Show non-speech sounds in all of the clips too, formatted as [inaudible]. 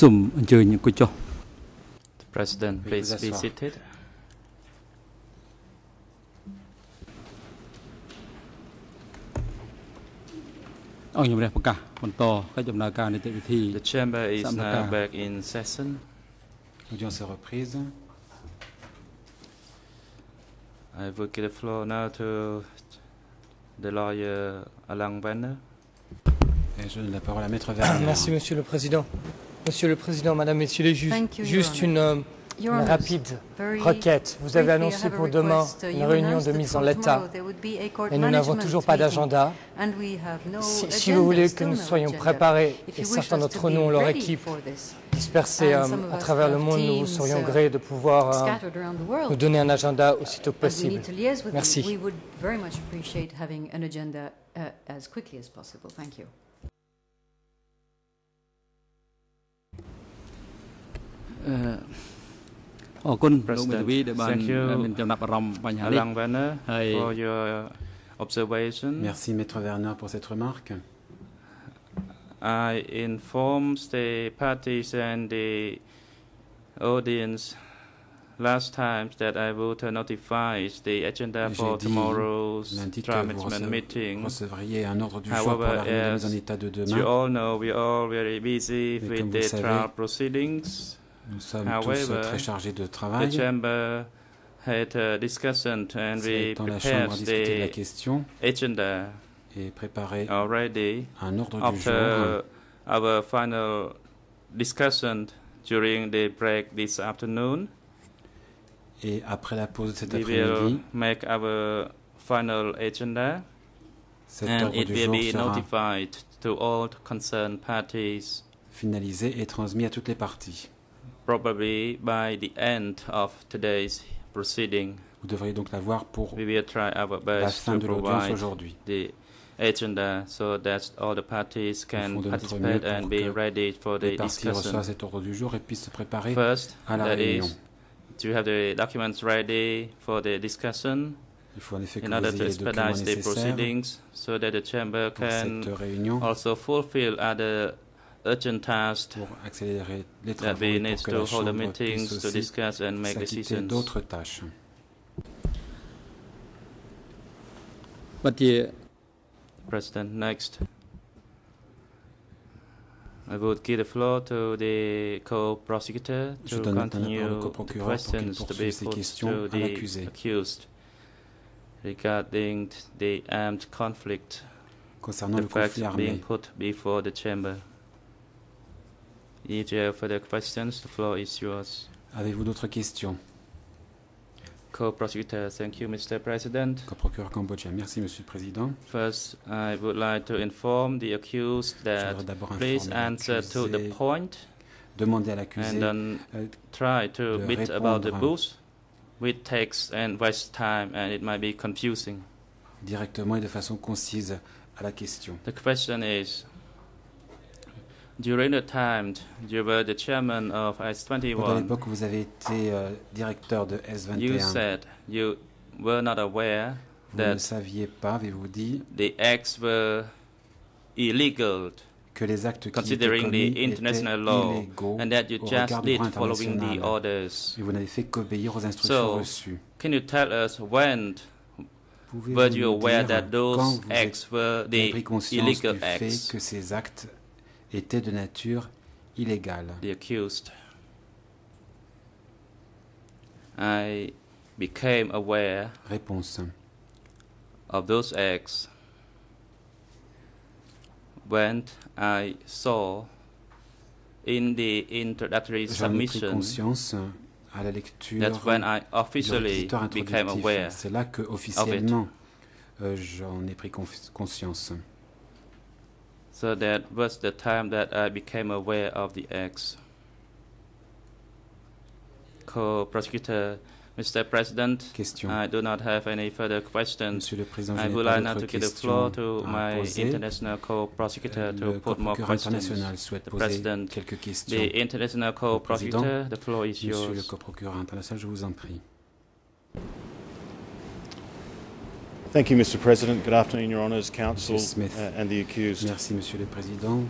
សូមអញ្ជើញអង្គុយចុះ The President, Veuillez please vous be asseoir. seated. អង្គជំរះប្រកាសបន្តកិច្ចដំណើរការនីតិវិធី The chamber is Sambuca. now back in session. L'audience est reprise. I will give the floor now to the lawyer Alang Werner. Et je donne la parole à Maître Werner. Merci, Monsieur le Président. Monsieur le Président, Madame, Messieurs les juges, Thank you, Your juste Honor. une, euh, Your une Honours, rapide very requête. Vous avez briefly, I annoncé have a pour demain request. Uh, une you réunion announced de that mise en for l'état tomorrow there would be a court et nous n'avons management toujours pas meeting, d'agenda. and we have no Si, si agenda, vous voulez still que nous no soyons agenda. préparés, If et you wish certains us d'entre to nous be ont leur ready équipe for this, dispersée And euh, some of à us travers le have monde, nous teams, serions uh, grés de pouvoir euh, scattered around the world, nous donner un agenda aussitôt que and we possible. need to liaise with Merci. អឺអរគុណលោកមេ President, ធាវីដែលបាន thank you. មានចំណាប់អារម្មណ៍បញ្ហានេះ Alang Werner Hi. for your observation. Merci Maître Werner pour cette remarque. I informed the parties and the audience last time that I would uh, notify the agenda J'ai for dit tomorrow's lundi que trial vous management rece- meeting. recevriez un ordre du jour However, pour la réunion de mise en as état de As you demain. all know, we are all very busy Mais comme with vous the le savez, trial proceedings. Nous sommes tous However, euh, très chargés de The travail. chamber had a discussion and we C'est dans la Chambre à discuter de la the question agenda et préparer un ordre du jour after our final discussion during the break this afternoon. et après la pause de cet après-midi, make our final agenda cet and ordre it will be sera notified to all concerned parties finalisé et transmis à toutes les parties. Probably by the end of today's proceeding. Vous devriez donc l'avoir pour We will try our la best fin to de l'audience aujourd'hui. the agenda so that all the parties can participate and be ready for the discussion. cet ordre du jour et puissent se préparer First, à la that réunion. is to have the documents ready for the discussion Il faut en effet que in vous order to ayez les documents the proceedings so that the chamber pour can cette réunion, also fulfill other agendas that we need to hold meetings to discuss and make decisions. But the President, next. I would give the floor to the co-prosecutor to continue the questions to be put to the accused regarding the armed conflict, Concernant the facts being put before the chamber. If you have further questions, the floor is yours. avez-vous d'autres questions? Co-prosecutor, thank you, Mr. President. Co-procureur cambodgien. Merci, Monsieur le Président. First, I would like to inform the accused Je that please informer answer to the l'accusé, point demander à and l'accusé then euh, try to de bit about the booth with text and waste time and it might be confusing. directement et de façon concise à la question. The question is during the time you were the chairman of Pendant S21 l'époque où vous avez été euh, directeur de you S21, said you were not aware vous ne that saviez pas, avez-vous dit, the acts were illegal que les actes qui étaient considering commis the international étaient law illégaux and that you just did following the orders. et vous n'avez fait qu'obéir aux instructions So, reçues. Can you tell us when Pouvez-vous were you nous aware dire that quand those vous avez acts were pris conscience illegal du fait acts? que ces actes étaient de nature illégale The accused. I became aware Réponse. of those acts when I saw in the introductory submission conscience à la lecture that when I officially became aware C'est là que officiellement euh, j'en ai pris conscience. So that was the time that I became aware of the acts. Co-prosecutor, Mr. President, Question. I do not have any further questions. Le I would like now to give the floor to my poser. international co-prosecutor euh, to Le put more questions. The President, questions. The international co-prosecutor, the floor is Monsieur le yours. coprocureur international, je vous en prie. Thank you, Mr. President. Good afternoon, Your Honours, Counsel, uh, and the accused. Merci, Monsieur le Président.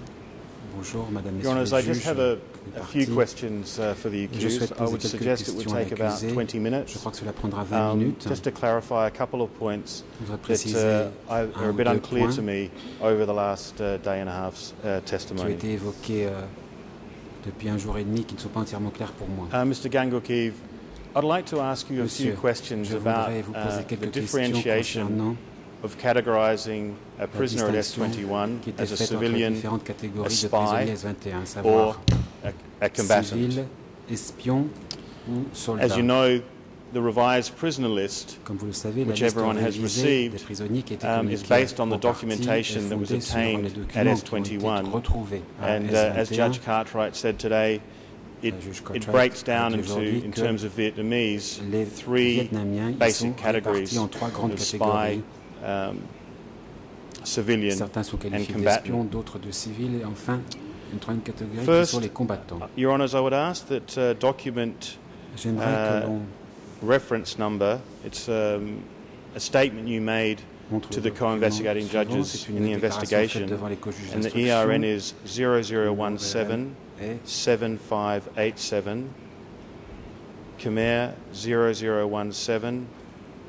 Bonjour, Madame, Your Honours, I just have a, a few questions uh, for the Je accused. I would suggest it would take about l'accusé. 20 Je minutes. crois que cela prendra 20 Um, minutes. just to clarify a couple of points Je that uh, are a bit unclear to me over the last uh, day and a half's uh, qui ont testimony. été évoqués euh, depuis un jour et demi qui ne sont pas entièrement clairs pour moi. Uh, Mr. Gangukiv, I'd like to ask you a few questions about uh, the differentiation of categorizing a prisoner at S21 as a faite entre les civilian catégories spy S21, or a, a combatant. civil, espion. As you know, the revised prisoner list Comme vous le savez, which everyone has received, des prisonniers qui étaient um, is based on the documentation that was fondée sur les obtained at documents qui ont S21. And uh, as Judge Cartwright said today, it, it breaks down into, in terms of Vietnamese, three basic categories répartis en trois grandes of spy, um, civilian. Qualifiés combatant. d'espions, d'autres de civils, et enfin une troisième catégorie First, les. Your Honours, I would ask that uh, document uh, reference number, it's um, a statement you made to the co-investigating judges in the investigation, devant les co-juges and the. ERN is 0017 Et 7587, Khmer 0017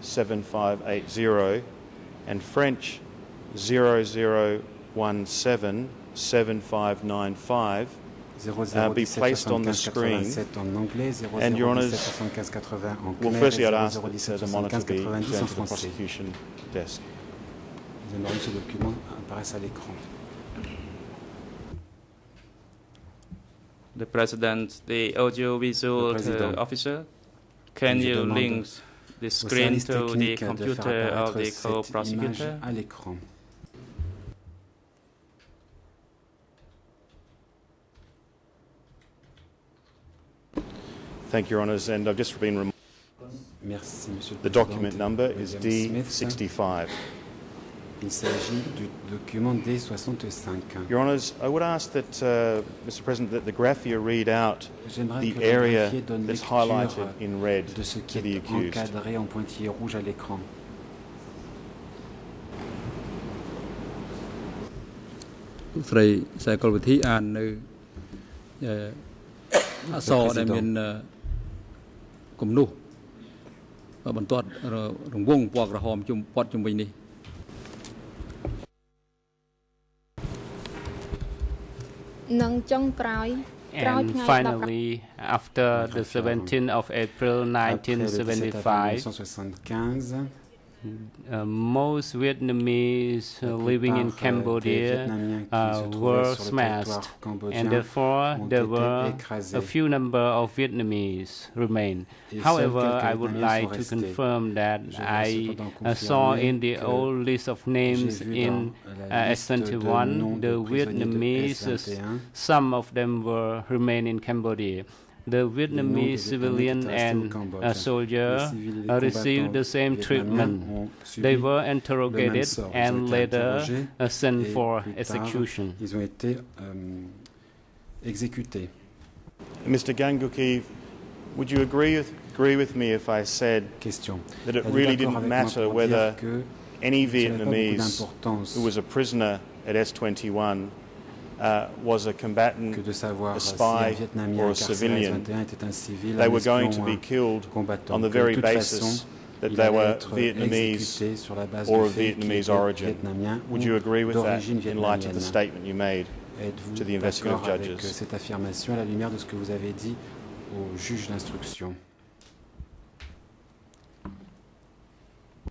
7580, and French 0017 7595. uh, be placed on the 75 screen. And Your Honours, 75 80 en Well, firstly, I'd ask that 017 the monitor 75 be 90 turned to the prosecution desk. J'aimerais que ce document apparaisse à l'écran. The President, the audiovisual Le président. uh, officer, can you link the screen to the technique de faire computer of the co-prosecutor? Thank you, Your Honours, and I've just been reminded Merci, Monsieur le the document number is D65. Il s'agit du document D65. Your Honours, I would ask that, uh, Mr. President, that the graphia read out the que le area that's highlighted in red de ce to qui the est accused. encadré en pointillé rouge à l'écran. ស្រី And finally, after the 17th of April Après le 17 avril 1975, 1975, uh, most Vietnamese uh, living in euh, Cambodia uh, were smashed, and therefore there were a few number of Vietnamese remain. However, I would like to confirm that I uh, saw in the old list of names in uh, S21 the Vietnamese, S21. some of them were remain in Cambodia. The Vietnamese civilian étaient restés au and Cambodge. uh, soldier Les civils et les received the same treatment. They were interrogated sort. Ils ont and later uh, sent for execution. Ils ont été euh, exécutés. Mr. Kaing Guek Eav, would you agree with, agree with me if I said Question. that it really didn't matter whether any ça n'avait pas beaucoup Vietnamese who was a prisoner at S21 uh, was a combatant, que de savoir a spy, si un or a civilian. Était un civil, they un were going to be killed on the very basis façon, that they were Vietnamese or of Vietnamese origin. Would you agree with that in light of the statement you made to the investigative judges? Avec cette affirmation à la lumière de ce que vous avez dit aux juges d'instruction.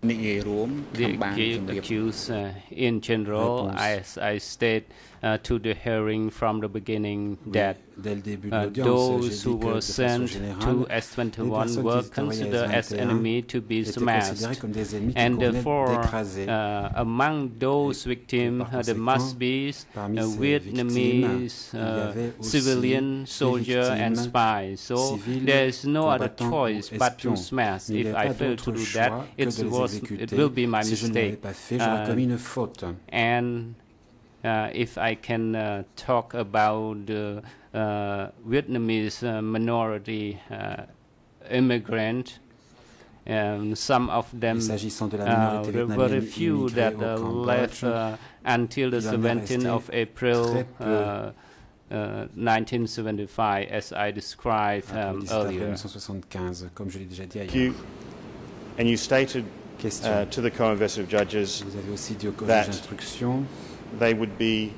The accused, uh, in general, as I state, uh, to the hearing from the beginning, that dès le début de uh, those who were sent to S21 were qui étaient envoyées à considered as enemy to be smashed. considérés comme des ennemis qui And therefore, uh, among those victims, uh, there must be uh, Vietnamese victimes, il y uh, civilian, soldier, and spies. So there is no other choice but to smash. If I fail to do that, it was it will be my mistake. pas fait, une faute. And if I can uh, talk about the uh, Vietnamese uh, minority uh, immigrant, um, some of them Et de la uh, there were a few that uh, left uh, until the il 17th of April uh, uh, 1975, as I described um, earlier. 1975, comme je déjà dit. You, and you stated uh, to the co-investigative judges Vous avez aussi dit au that d'instruction they would be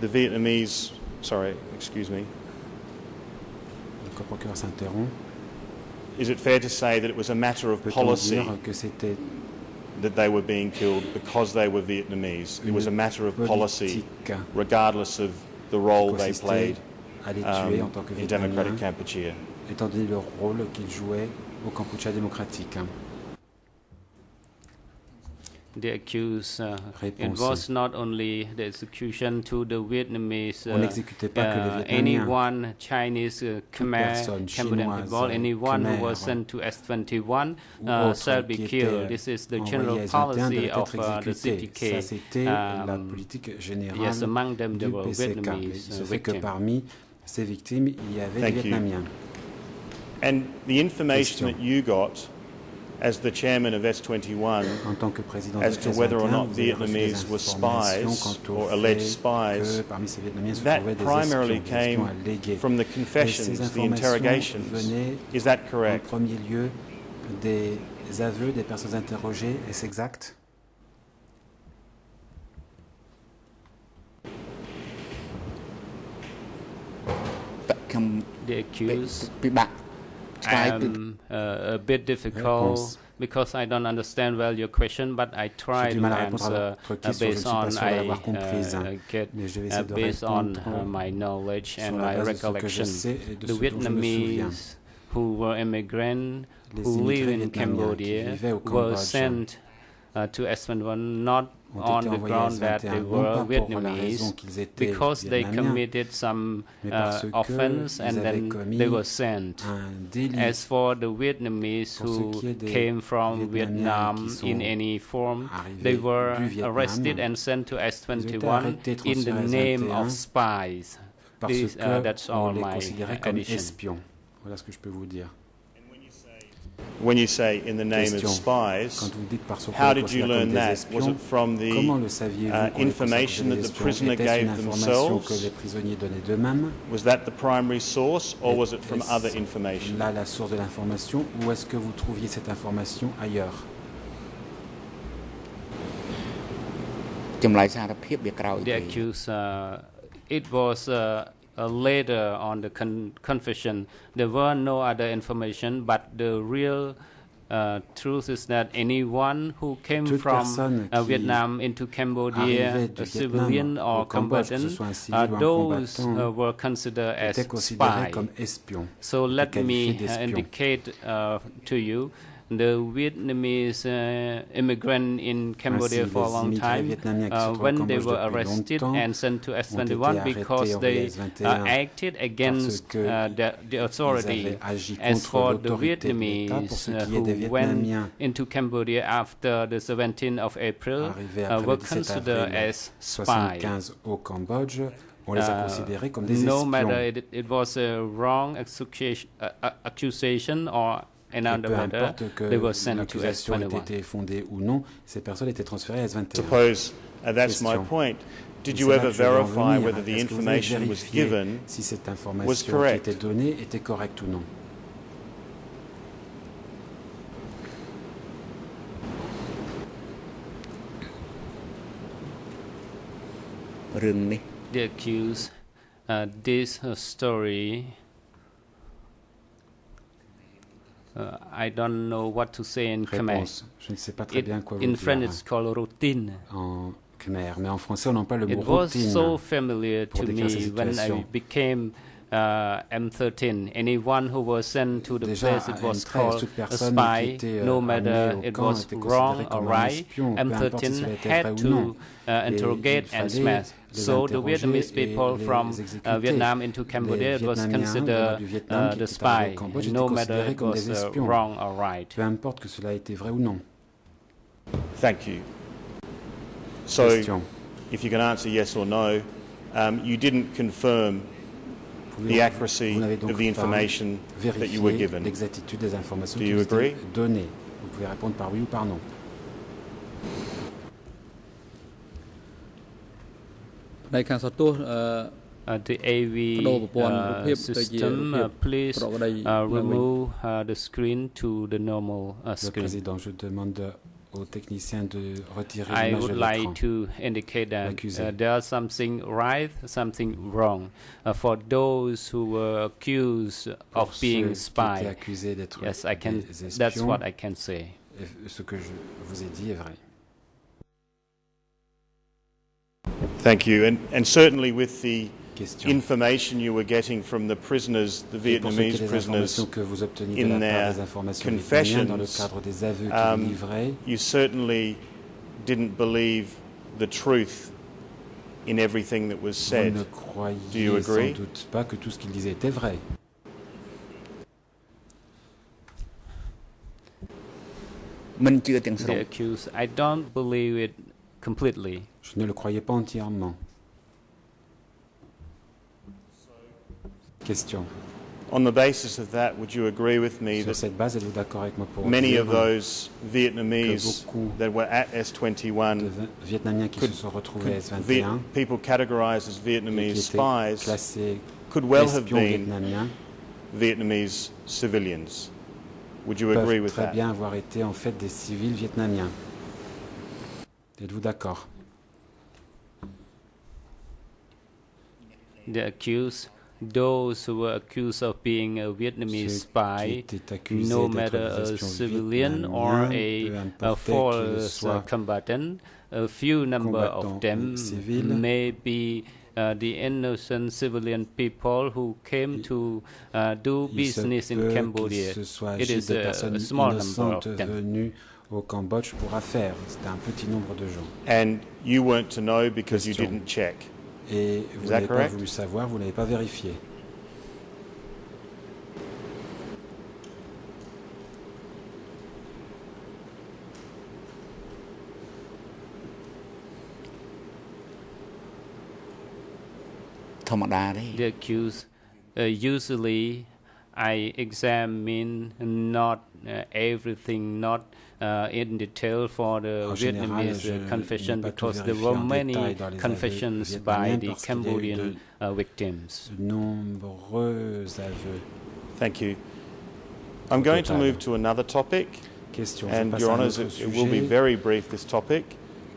the Vietnamese. Sorry, excuse me. le coprocureur s'interrompt. Is it fair to say that it was a matter of policy dire que c'était that they were being killed because they were Vietnamese? It was a matter of policy, politique regardless of the role they played um, in democratic Kampuchea? étant donné le rôle qu'ils jouaient au Kampuchea démocratique? The accused, uh, it was not only the execution to the Vietnamese, On uh, n'exécutait pas que les uh, Vietnamiens. anyone Chinese, uh, Khmer, personne Cambodian chinoise, people, anyone who was sent to S21 ou uh, shall be killed. This is the general policy of uh, the exécuté. CPK. Ça, Um, yes, among them there were Vietnamese Il se uh, fait que victims. parmi ces victimes, il y avait Thank you. And the information that you got as the chairman of S21 en tant que président as to whether or not Vietnamese were spies or alleged spies. That primarily came from the confessions, the interrogations. Is that correct? En premier lieu, des aveux des personnes interrogées, est-ce exact? The accused. I'm uh, a bit difficult because I don't understand well your question, but I try to mal à répondre à answer uh. Je ne based on I uh, get Mais je vais uh, based on uh, my knowledge and my base de ce que je recollection. sais et de The ce dont je me souviens. Vietnamese who were immigrants who live in Cambodia were sent uh, to S21 not on the ground that they were pas pour la Vietnamese raison qu'ils étaient because they committed some uh, offense and then they were sent. As for the Vietnamese who qui est des came from Vietnam in any form, they were arrested and sent to ils ont été S21 in the name of spies. This, uh, that's all my addition. Voilà ce que je peux vous dire. When you say in the name Question. of spies, Quand vous dites par ce how qu'on les did you considère learn comme des that? Was espions, it from comment the le saviez-vous uh, qu'on les information considérait that des the espions prisoner Était-ce gave une information que themselves? les prisonniers donnaient d'eux-mêmes was that the primary source, or was it from Est-ce other information? là la source de l'information ou est-ce que vous trouviez cette information ailleurs ចម្លើយសារភាពវាក្រោយ The គេ accused, uh, it was uh, uh, later on the con- confession. There were no other information, but the real uh, truth is that anyone who came Toute from uh, Vietnam into Cambodia, a civilian or combatant, uh, civil ou un those uh, were considered as spies. So let me uh, indicate uh, to you the Vietnamese uh, immigrant in Cambodia for a long time, vietnamiens qui se uh, when they were arrested and sent to ont S21 because they uh, acted against uh, the, the authority. As for the l'autorité de l'État. Pour Vietnamese uh, qui est des who went into Cambodia after the 17th of April uh, were considered as spies. 75 au Cambodge, on les a Uh, considérés comme des no matter it, it was a wrong accusation, accusation or And peu importe que l'accusation ait été fondée ou non, ces personnes étaient transférées à S21. Suppose, uh, that's my point. Did you ever verify whether the information was given si cette information was qui était donnée était correcte ou non? The accused, uh, this uh, story uh, I don't know what to say in Khmer. Je ne sais pas très It, bien quoi vous in dire French, it's called routine. en khmer, mais en français on n'emploie le It mot was routine. so familiar to me when I became uh, M13. Anyone who was sent to the Déjà, place, it was M13, called toute a spy, euh, no matter it was était wrong or right. espion, peu importe si M13 cela était vrai had to uh, interrogate il and fallait smash. So the Vietnamese people from uh. Vietnam into Cambodia, it was considered venant uh, the spy, no matter it was uh, wrong or right. Peu importe que cela ait été vrai ou non. Thank you. So, Question. if you can answer yes or no, um, you didn't confirm the accuracy of the information that you were given. Do vous étaient données. Vous pouvez répondre par oui ou par non. Uh, uh AV uh, uh, please remove the screen to the normal screen. Le aux techniciens de retirer I l'image would de like to indicate that uh, there's something right, something wrong. Uh, for those who were accused Pour of being ceux qui étaient spy, accusés d'être yes, I can. des espions, That's what I can say. et ce que je vous ai dit est vrai. Thank you. And, and certainly with the question. Information you were getting from the prisoners, the Vietnamese prisoners, que vous in dans le cadre des aveux um, you certainly didn't believe the truth in everything that was said. Vous ne croyez Do you agree? pas que tout ce disaient était vrai. Je ne le croyais pas entièrement. Question. On the basis of that, would you agree with me Sur that cette base, êtes-vous d'accord avec moi pour many dire of those Vietnamese beaucoup that were at de S21 Vi- Vietnamiens qui could, se sont retrouvés à could Viet- S21 people categorized as Vietnamese spies could well have espions been vietnamiens Vietnamese civilians? Would you agree with très that? bien avoir été en fait des civils vietnamiens. Êtes-vous d'accord? The accused, those who were accused of being a Vietnamese spy, no matter a civilian or a, a importe false uh, combatant, a few number of them civils. may be uh, the innocent civilian people who came to uh, do business in Cambodia. qu'il se soit It agi is de a, a small number of them. au Cambodge pour affaires. C'était un petit nombre de gens. And you weren't to know because you didn't check. et vous n'avez pas voulu savoir, vous n'avez pas vérifié. The accused, uh, usually I examine not uh, everything, not uh, in detail for the Vietnamese uh, confession because there were many détail dans les aveux confessions by the parce qu'il y a eu Cambodian uh, victims. De nombreux aveux. Thank you. I'm going to move to another topic, Question. And Your Honours, it, it will be very brief, this topic.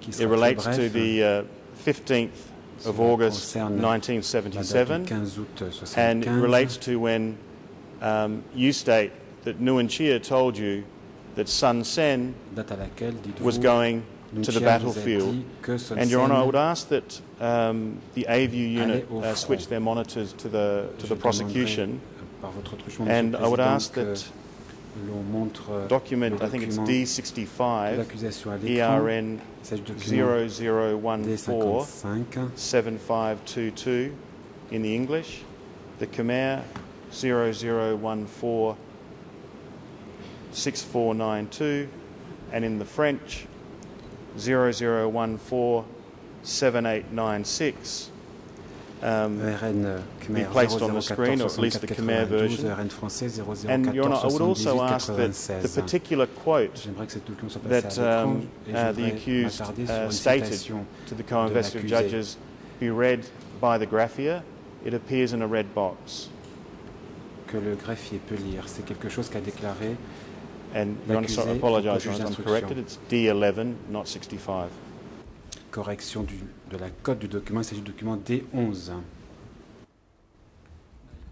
It relates to the uh, 15th of August concerne la date du 1977, and it relates to when um, you state that Nuon Chea told you that Son Sen date à laquelle, dites-vous, was going to the Chia vous a battlefield. dit que Son And Your Honour, I would ask that um, the AVU unit uh, switch their monitors to the to the prosecution, demanderai, par votre truchement, Monsieur and I would ask that document, I think it's D65 l'accusation à l'écran. ERN Il s'agit du document 0014 D55 7522 in the English, the Khmer 0014 6492, and in the French 0014 7896. Um, be placed on the screen, or at least the Khmer 0014 version. Français 0014 and Your Honour, I would also ask that the particular quote J'aimerais que cette document soit passée that um, uh, the accused uh, stated to the co-investigative judges be read by the greffier. It appears in a red box. que le greffier peut lire. C'est quelque chose qu'a déclaré And Your Honor, sorry, apologize, Your Honor, I'm corrected. It's D11, not 65. Correction de la code du document, il s'agit du document D11.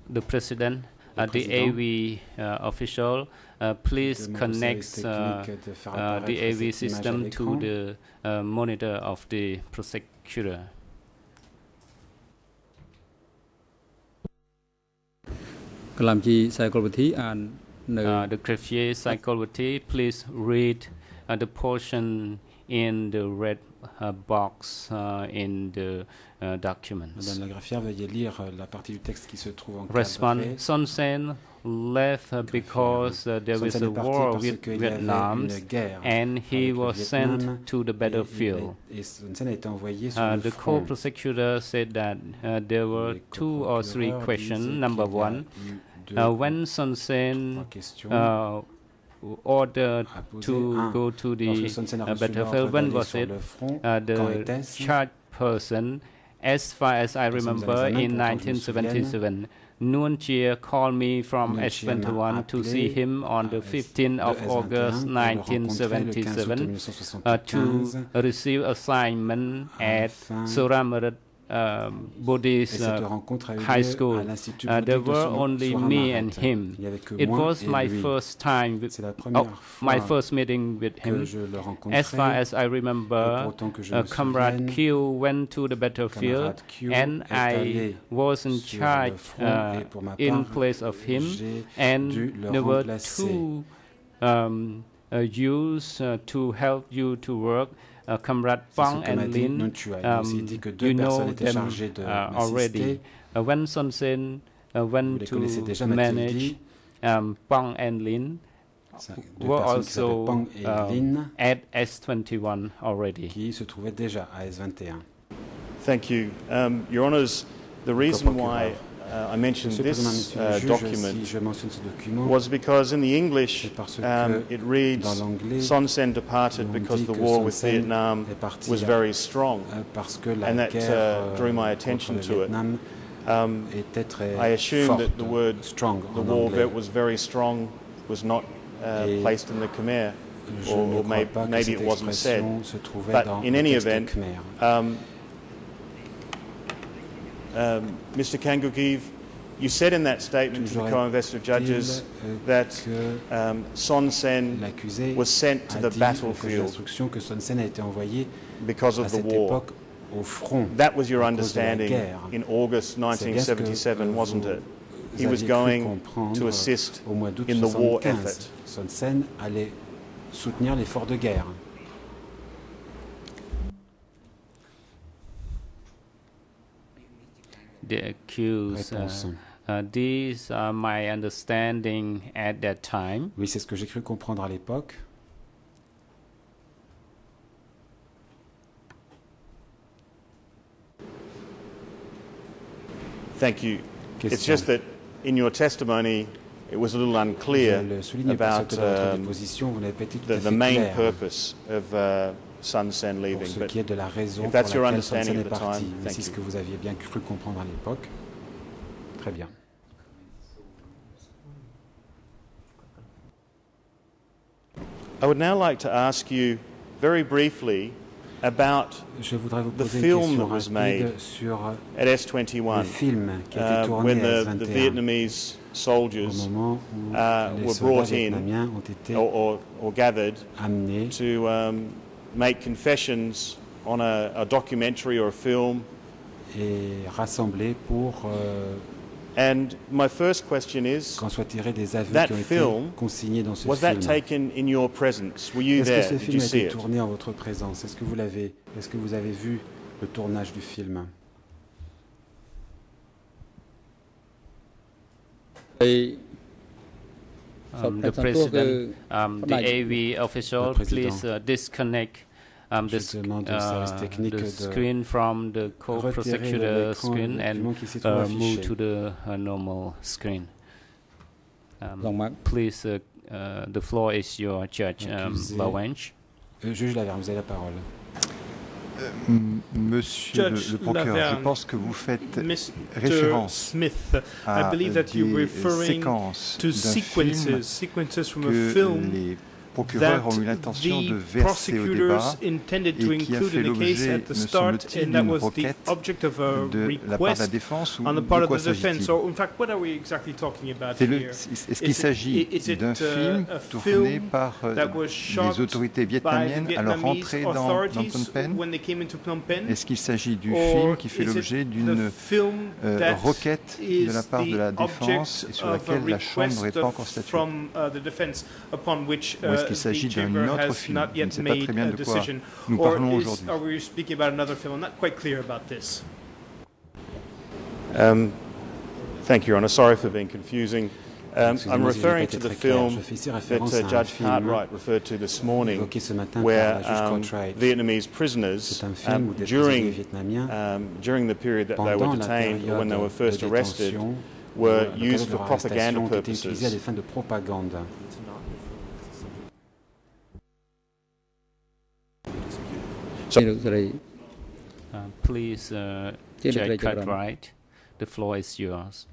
The President, uh, the AV uh, official, uh, please connect uh, uh, the AV system to the uh, monitor of the prosecutor. The greffier psychology, please read uh, the portion in the red uh, box uh, in the uh, documents. Madame la greffière, veuillez lire euh, la partie du texte qui se trouve en Respond. Son Sen left uh, because uh, there was a war with Vietnam and he was sent to the battlefield. Et Son Sen a été envoyé sur Uh, the co-prosecutor said that uh, there were two or three questions. Number qu'il y a one, uh, when Son trois Sen uh, ordered to go to the Son Sen a uh, battlefield, when was it? Uh, the charged person as far as I remember, in pour que je me souvienne, 1977, Nuon Chea called me from Nuon Chea m'a S21 to see him on the 15th of August pour le rencontrer le 15 août 1977 uh, to receive assignment at Suramarit um, Buddhist uh, rencontre a eu high school. Uh, there were only me and him. Il y avait que It was my first time with oh, my first meeting with him. As far as I remember, pour autant que je uh, Comrade Q went to the battlefield, and I was in charge uh, et pour ma in place of him, and there were two um, uh, youths uh, to help you to work. Uh, Comrade C'est Pang and Lin, Nuon Chea. Il m'a um, dit que deux you know them de uh, already. m'assister. Uh, when Son Sen uh, went to connaissez déjà, m'a-t-il manage dit. um, Pang and Lin, C'est were personnes qui s'appellent also Pang et um, Lin at S21 already. qui se trouvaient déjà à S21. Thank you. Um, Your Honours, the reason why uh, I mentioned Monsieur le Président, this uh, document si je ce document, was because in the English um, it reads Son Sen departed because the war with Vietnam was very strong. euh, parce que la And that, uh, euh, drew my attention to it. Um, I assume that the word strong the war that was very strong was not uh, placed in the Khmer, or, or may- maybe it wasn't said. expression se trouvait But in any event. Um, um, Mr. Kaing Guek Eav, you said in that statement to the co-investor judges that um, Son Sen was sent to the dit au juge battlefield d'instruction que Son Sen a été envoyé because of the war. au front. That was your à cause de la understanding in August C'est bien ce que, 1977, euh, wasn't it? He was going to assist au mois d'août in the war effort. Son Sen allait soutenir l'effort de guerre. The accused. uh, Réponse. uh, these are my understanding at that time. Oui, c'est ce que j'ai cru comprendre à l'époque. Thank you. It's just that in your testimony, it was a little unclear le souligne parce about que dans votre um, déposition, vous n'avez pas été tout the, the main purpose of uh, Son Sen pour ce qui est de la raison if pour that's your laquelle Son understanding Sen est the parti. time, Mais thank c'est ce you. que vous aviez bien cru comprendre à l'époque. Très bien. I would now like to ask you very briefly about Je voudrais vous The poser une film that was made sur at S21 film qui a été uh, when the, the S21 Vietnamese soldiers uh, les were soldats brought in vietnamiens ont été or, or, or gathered to um, make confessions on a, a documentary or a film. et rassemblés pour euh, And my first question is qu'en soient tirés des aveux That qui ont film, été consignés dans ce Was that film. taken in your presence? Were you Est-ce que there? ce Did film you a see été it? tourné en votre présence? Est-ce que vous l'avez Est-ce que vous avez vu le tournage du film? Hey, Um, So, the President Kuo president, cứ um, the phát đại- AV official, Le président. please uh, disconnect um, the, Je sc- demande au service uh, technique the de screen from the Retirer de co-prosecutor l'écran screen le and document qui s'y trouve uh, move affiché. to the uh, normal screen. Um, Jean-Marc. please, uh, uh, the floor is your judge, um, Accusé. Lavergne. Euh, juge Lavergne, vous avez la parole. M- Monsieur le, Judge le procureur, je Lavergne, pense que vous faites Mr. référence Smith, I à believe that des you're referring séquences to d'un film sequences, sequences from a que film les procureurs ont eu l'intention de verser au débat et qui a fait l'objet, me semble-t-il, d'une requête de la part de la défense ou de quoi s'agit-il? Est-ce qu'il s'agit d'un film tourné par euh, les autorités vietnamiennes à leur entrée dans, dans Phnom Penh? Est-ce qu'il s'agit du film qui fait l'objet d'une euh, requête de la part de la défense et sur laquelle la Chambre n'est pas encore statuée? qu'il s'agit d'un autre film. Je ne sais pas très bien de quoi nous parlons aujourd'hui. Um, thank you, Your Honor. Sorry for being confusing. Um, I'm referring to the film that uh, Judge Cartwright referred to this morning, where um, Vietnamese prisoners, um, during, um, during the period that they were detained or when they were first arrested, were used for propaganda purposes. Fins de propagande. So, Uh, please, uh, Tiene Judge derecho, Graham. Cartwright, the floor is yours.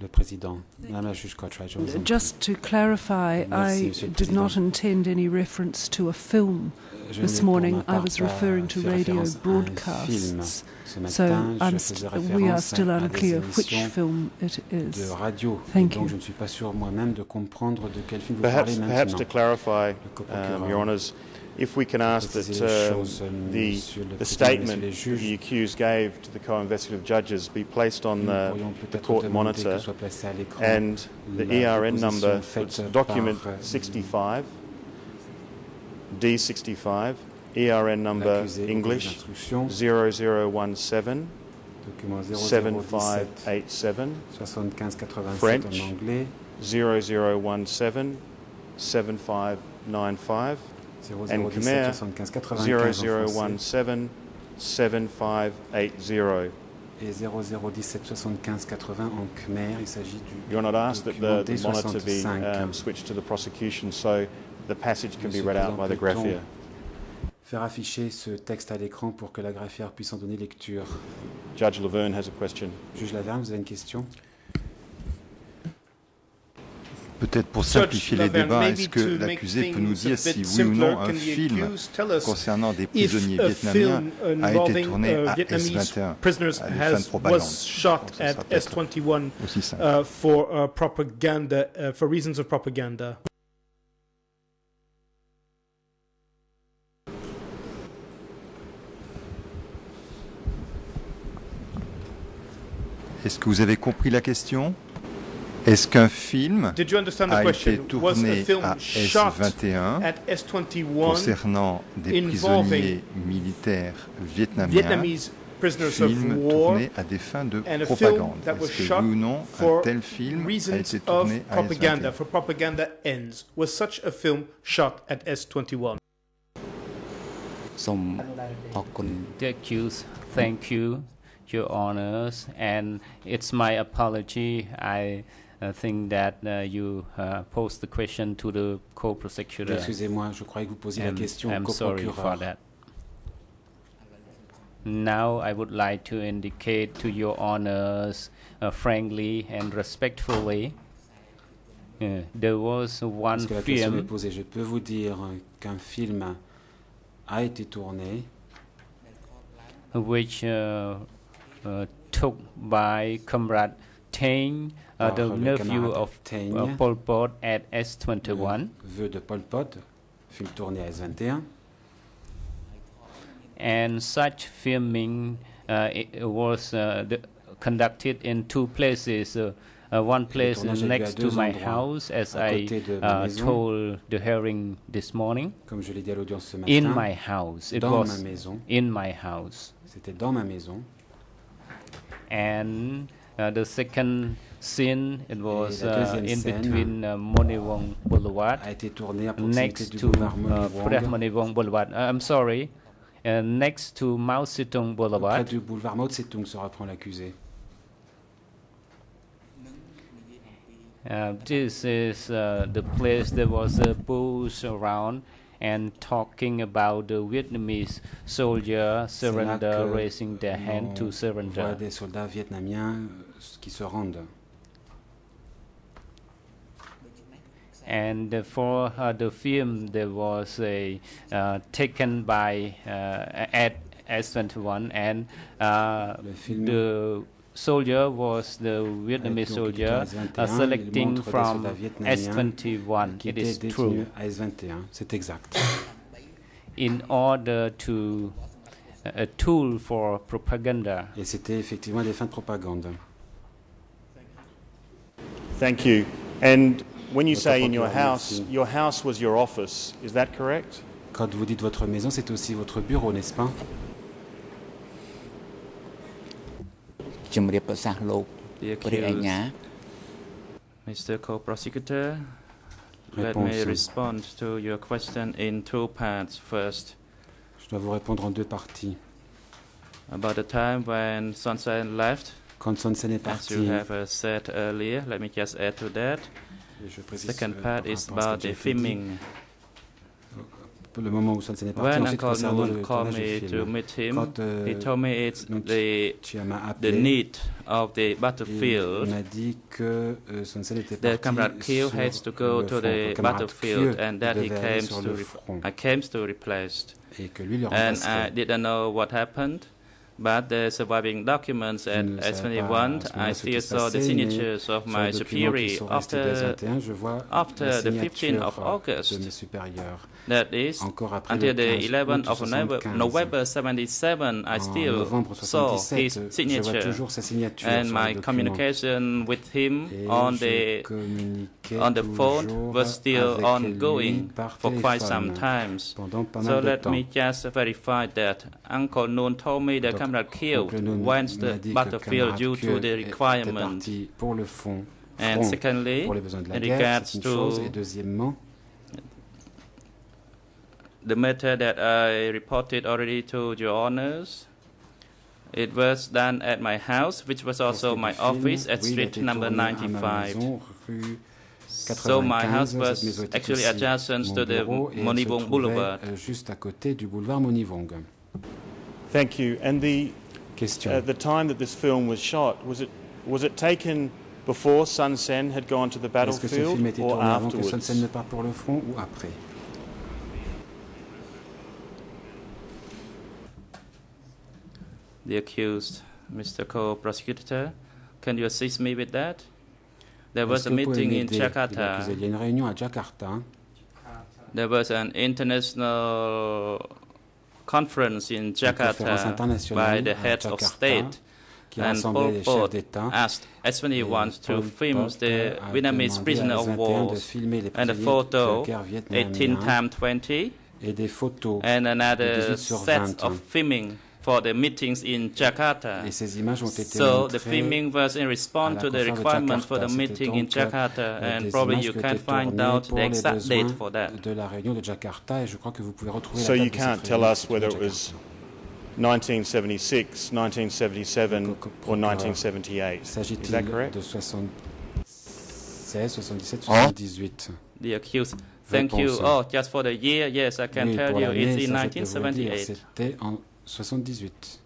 Le président, Madame la juge Cartwright, je vous en. Just to clarify, Merci, I did not intend any reference to a film this morning. I was referring to radio référence film. broadcasts. So I'm st- we are still unclear which film it is de radio. Thank you. je ne suis pas sûr moi-même de comprendre de quel film vous Perhaps, parlez perhaps to clarify, um, Your Honours, if we can ask that uh, choses, euh, the, the statement that the accused gave to the co-investigative judges be placed on the, the court monitor que soit placé à l'écran and the ERN number, document euh, 65, D65, ERN number l'accusé au juge English d'instruction, 0017 document 0017 7587 7587 French. en anglais, 0017 7595 and 0017 Khmer 7595 en français 0017 7580. et 0017 75 80 en khmer. Il s'agit du You're not asked that the, the monitor be D65. um, switched to the prosecution so the passage can be read out by the graphier. Faire afficher ce texte à l'écran pour que la graphière puisse en donner lecture. Judge Laverne has a question. Juge Laverne, vous avez une question? Peut-être pour simplifier les débats, est-ce que l'accusé peut nous dire si oui ou non un film concernant des prisonniers vietnamiens a été tourné uh, à Vietnamese S21 prisoners à des fins de propagande was shot Donc, ça at sera peut-être S21 aussi simple. uh, for uh, propaganda, uh, for reasons of propaganda. Est-ce que vous avez compris la question? Est-ce qu'un film a été tourné à S-21 concernant des prisonniers militaires vietnamiens? Film tourné à des fins de propagande. Est-ce que oui ou non un tel film a été tourné à S-21? Thank you, thank you, your honors, and it's my apology. I uh, think that uh, you uh, posed the question to the co-prosecutor. Excusez-moi, je croyais que vous posiez la question I'm au sorry for that. Now I would like to indicate to Your Honors, uh, frankly and respectfully, uh, there was one Parce que la question est film posée. Je peux vous dire qu'un film a été tourné which uh, uh, took by Comrade Teng, uh, the le nephew of Teng. uh, Pol Pot at S21, vœu de Pol Pot, film tourné à S21. and such filming uh, was uh, the, conducted in two places. Uh, uh, one place is a lieu à next to my house, as I côté de ma uh, told the hearing this morning. Comme je l'ai dit à l'audience ce matin, In my house, it dans ma was maison. in my house. C'était dans ma maison. and uh, the second scene it was uh, in scène. between uh, Boulevard. A été tournée à next to uh, Monivong, Boulevard. Uh, I'm sorry. Uh, next to Mao Zedong près Boulevard du boulevard Mao se reprend l'accusé. uh, this is uh, the place there was a booth around and talking about the Vietnamese soldier surrender raising their hand to surrender des soldats vietnamiens euh, qui se rendent. and for uh, the film there was a uh, taken by uh, at S21 and uh, the soldier was the Vietnamese donc soldier étant S21, uh, selecting from soldats vietnamiens S21 qui it is true à S21. C'est exact. in order to uh, a tool for propaganda Et c'était effectivement des fins de propagande. Thank you. And when you say in your house, merci. your house was your office, is that correct? Quand vous dites votre maison, c'est aussi votre bureau, n'est-ce pas? Mr. Co-prosecutor let me respond to your question in two parts. First Je dois vous répondre en deux parties. About the time when Son Sen left. Quand est parti. As you have uh, said earlier let me just add to that. Second euh, part is about the filming dit le moment où Sen est parti. When Ensuite, Uncle Nuon le called me to meet him, quand euh, he told me it's the the need of the il battlefield. m'a dit que euh, Sen était The parti Comrade Kill sur has to go to the battlefield and that he came to I uh, came to replace. et que lui le And I didn't know what happened. But the surviving documents at ne savais pas S21, I moment-là ce qui still saw the signatures of my les documents qui superior sont restés de after, S21, je vois after the 15th of August. That is, Encore après until the 15 11th août of November, November 77, I still saw his signature. And my communication with him on the on the phone was still ongoing for quite some times. So let me just verify that Uncle Nuon told me the Comrade killed Oncle Noon went m'a the battlefield due to the requirement. parti pour le fond, And secondly, pour les besoins de la in regards c'est une chose. to the matter that I reported already to your honors. It was done at my house, which was also my office at oui, il a street number tourné à ma 95. So my house was actually adjacent to the bureau et elle se Monivong trouvait, Boulevard. euh, juste à côté du boulevard Monivong. Thank you. And the Question. uh, the time that this film was shot was it was it taken before Son Sen had gone to the Est-ce que ce film battlefield a été or tourné avant que afterwards? Sen ne parte pour le front ou après The accused, Mr. Co-Prosecutor, can you assist me with that? There was a que vous pouvez meeting in m'aider Il est Jakarta. Il y a une réunion à Jakarta. There was an international conference in Jakarta by the heads of state. And Pol Pot asked S21 Et to film the Vietnamese prisoner of war de filmer les and a photo 18 times 20 et des photos and another 18 set of filming for the meetings in Jakarta. Et ces images ont été So the filming was in response to the conférence de requirement for the meeting in euh, Jakarta euh, and probably you can été find out the exact date for that. de la réunion de Jakarta et je crois que vous pouvez retrouver So la you date de can't tell us whether it was 1976, 1977, Donc, or euh, 1978. Is that correct? de 76, 77, Oh. 78 The accused. Thank you. Oh, just for the year, yes, I can Oui, tell you it's in ça, je peux vous le dire, 1978. C'était en 78.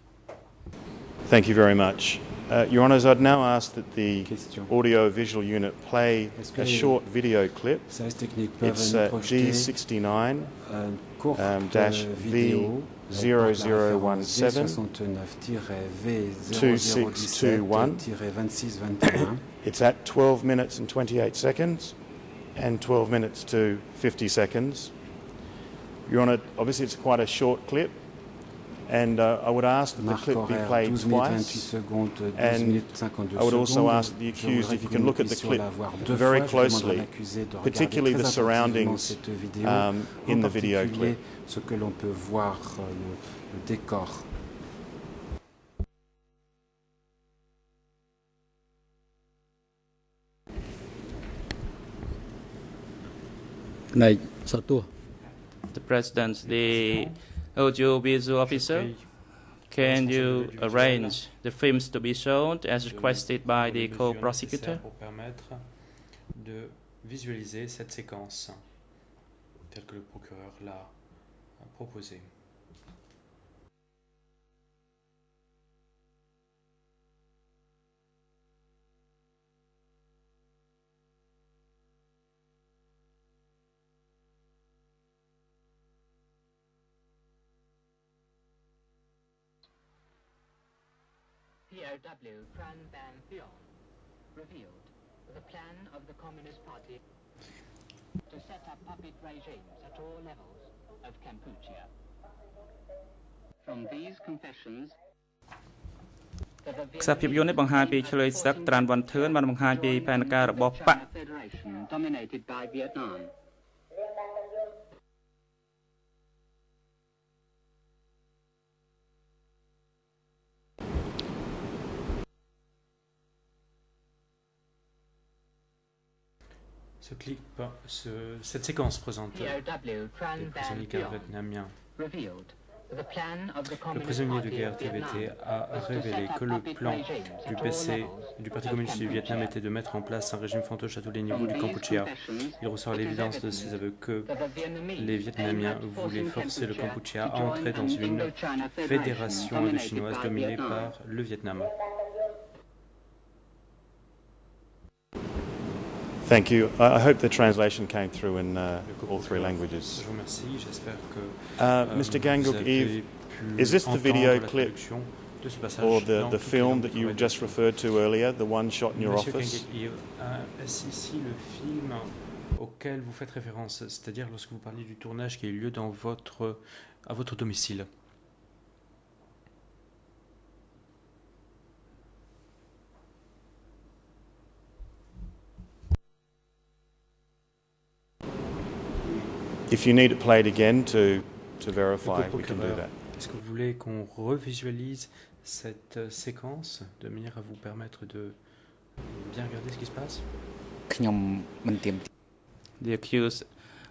Thank you very much. Uh, Your Honours, I'd now ask that the audio-visual unit play a short video clip. services techniques peuvent It's uh, G69 um, dash V 0017-2621. It's at 12 minutes and 28 seconds and 12 minutes to 50 seconds. Your Honour, obviously it's quite a short clip and uh, I would ask that the Marque clip be played 12 minutes 28 twice. secondes, And I would also ask the accused if you can look at the clip la voir deux very fois. Je demanderai à closely, l'accusé de regarder particularly the surroundings vidéo, um, in the video clip. ce que peut voir, euh, le, le décor. Này, sợ tua. The President, the audiovisual officer, can you arrange the films to be shown as requested by the co-prosecutor? pour permettre de visualiser cette séquence telle que le procureur l'a proposée. POW Tran Ban Thiong revealed the plan of the Communist Party to set up puppet regimes at all levels of Kampuchea. From these confessions, ខ្សែភាពយន្តនេះបង្ហាញពីឆ្លើយសឹកត្រានវ៉ាន់ធឿនបានបង្ហាញពីផែនការរបស់បក Ce clip, ce- cette séquence présente POW Tran les Ban prisonniers Thiong vietnamiens revealed the plan of the Le Communist prisonnier de Party guerre of Vietnam TVT a was to révélé set up que le puppet plan regimes du at all PC levels du Parti of communiste du Vietnam Kampuchea. était de mettre en place un régime fantoche à tous les niveaux From du these Kampuchea. confessions, Il ressort it is l'évidence de evident ces aveux que that the Vietnamese les aim Vietnamiens at voulaient forcing forcer le Kampuchea Kampuchea to à join entrer dans an une Indochina Federation fédération dominated indochinoise by dominée Vietnam. par le Vietnam. Thank you. I hope the translation came through in uh, all three languages. Je vous remercie, j'espère que Uh, euh, Mr. vous Ganguk, Eve, is this the video la clip or the, the film that you just referred to earlier, the one shot in your Monsieur office? Euh, est-ce ici le film auquel vous faites référence, c'est-à-dire lorsque vous parlez du tournage qui a eu lieu dans votre, à votre domicile? If. Est-ce que vous voulez qu'on revisualise cette euh, séquence de manière à vous permettre de bien regarder ce qui se passe?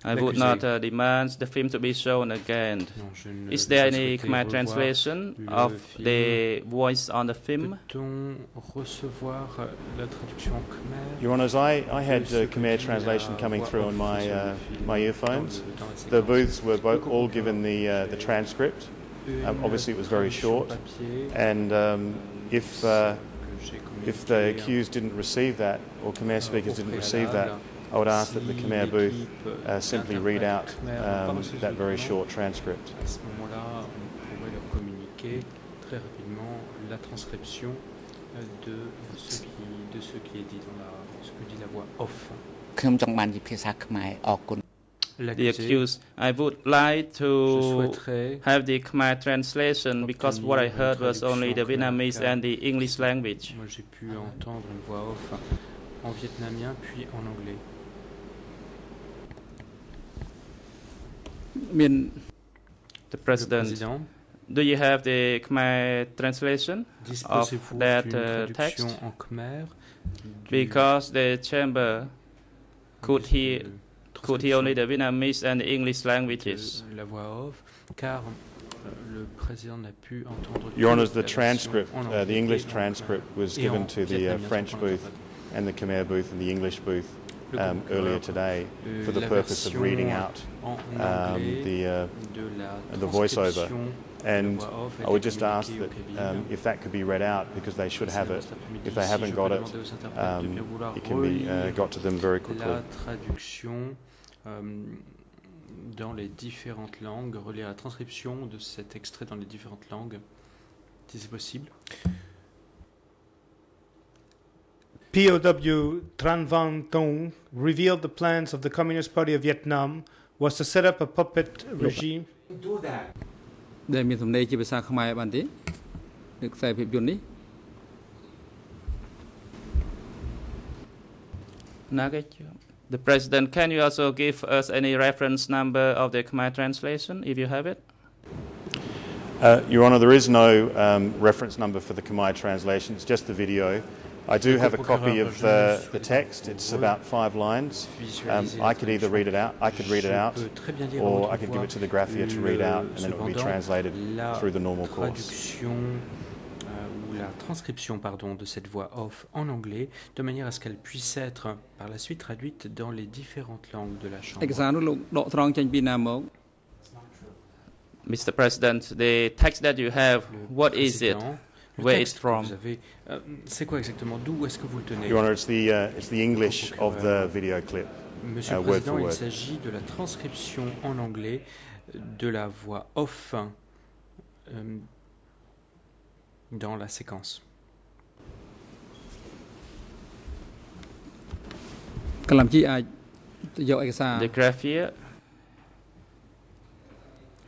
I would not uh, demand the film to be shown again. Non, je ne Is there any souhaitais Khmer translation of the voice on the film? Peut-on recevoir euh, la traduction en khmer Your Honours, I, I had de uh, Khmer translation coming through on my, uh, my earphones. le- dans la The booths were both all given the, uh, the transcript. Um, obviously, it was very short. And um, if, uh, if the communiquée accused didn't receive that, or Khmer euh, speakers didn't receive that, préalable. I would ask that the Khmer booth uh, simply read out um, that very short transcript. la transcription euh, de ce qui, de. The accused, I would like to have the Khmer translation because what I heard was only the Vietnamese and the English language. Moi, j'ai pu entendre une voix off en vietnamien puis en anglais. មាន The President, président, do you have the Khmer translation of that uh, text? en khmer Because the chamber could hear de could hear only the Vietnamese and the English languages. de la voix off, car euh, le président n'a pu entendre Your que Honours, the transcript, uh, the English transcript was given to the uh, French booth and the Khmer booth and the English booth. Le um, earlier today for the purpose of reading out um, the, uh, the voiceover. And la voix off a I would just ask that um, if that could be read out because they should have it. If they haven't got it, demander aux interprètes de bien um, it can be uh, got to them very quickly. euh, dans les différentes langues, relire la transcription de cet extrait dans les différentes langues, si c'est possible. POW Tran Van Tong revealed the plans of the Communist Party of Vietnam was to set up a puppet regime ដែលមានសំណេរជាភាសាខ្មែរបានទេនៅខ្សែភាពយន្តនេះ Nugget. The President, can you also give us any reference number of the Khmer translation, if you have it? Uh, Your Honour, there is no um, reference number for the Khmer translation, it's just the video. I do have a copy of uh, the text. It's about five lines. Um, I could either read it out, I could read it out, or I could give it to the graphia to read out, and then it will be translated through the normal course. Euh, la transcription pardon, de cette voix off en anglais, de manière à ce qu'elle puisse être par la suite traduite dans les différentes langues de la Chambre. Mr. President, the text that you have, what is it? where euh, c'est quoi exactement? D'où est-ce que vous le tenez? Euh, Monsieur le Président, il s'agit de la transcription en anglais de la voix off euh, dans la séquence.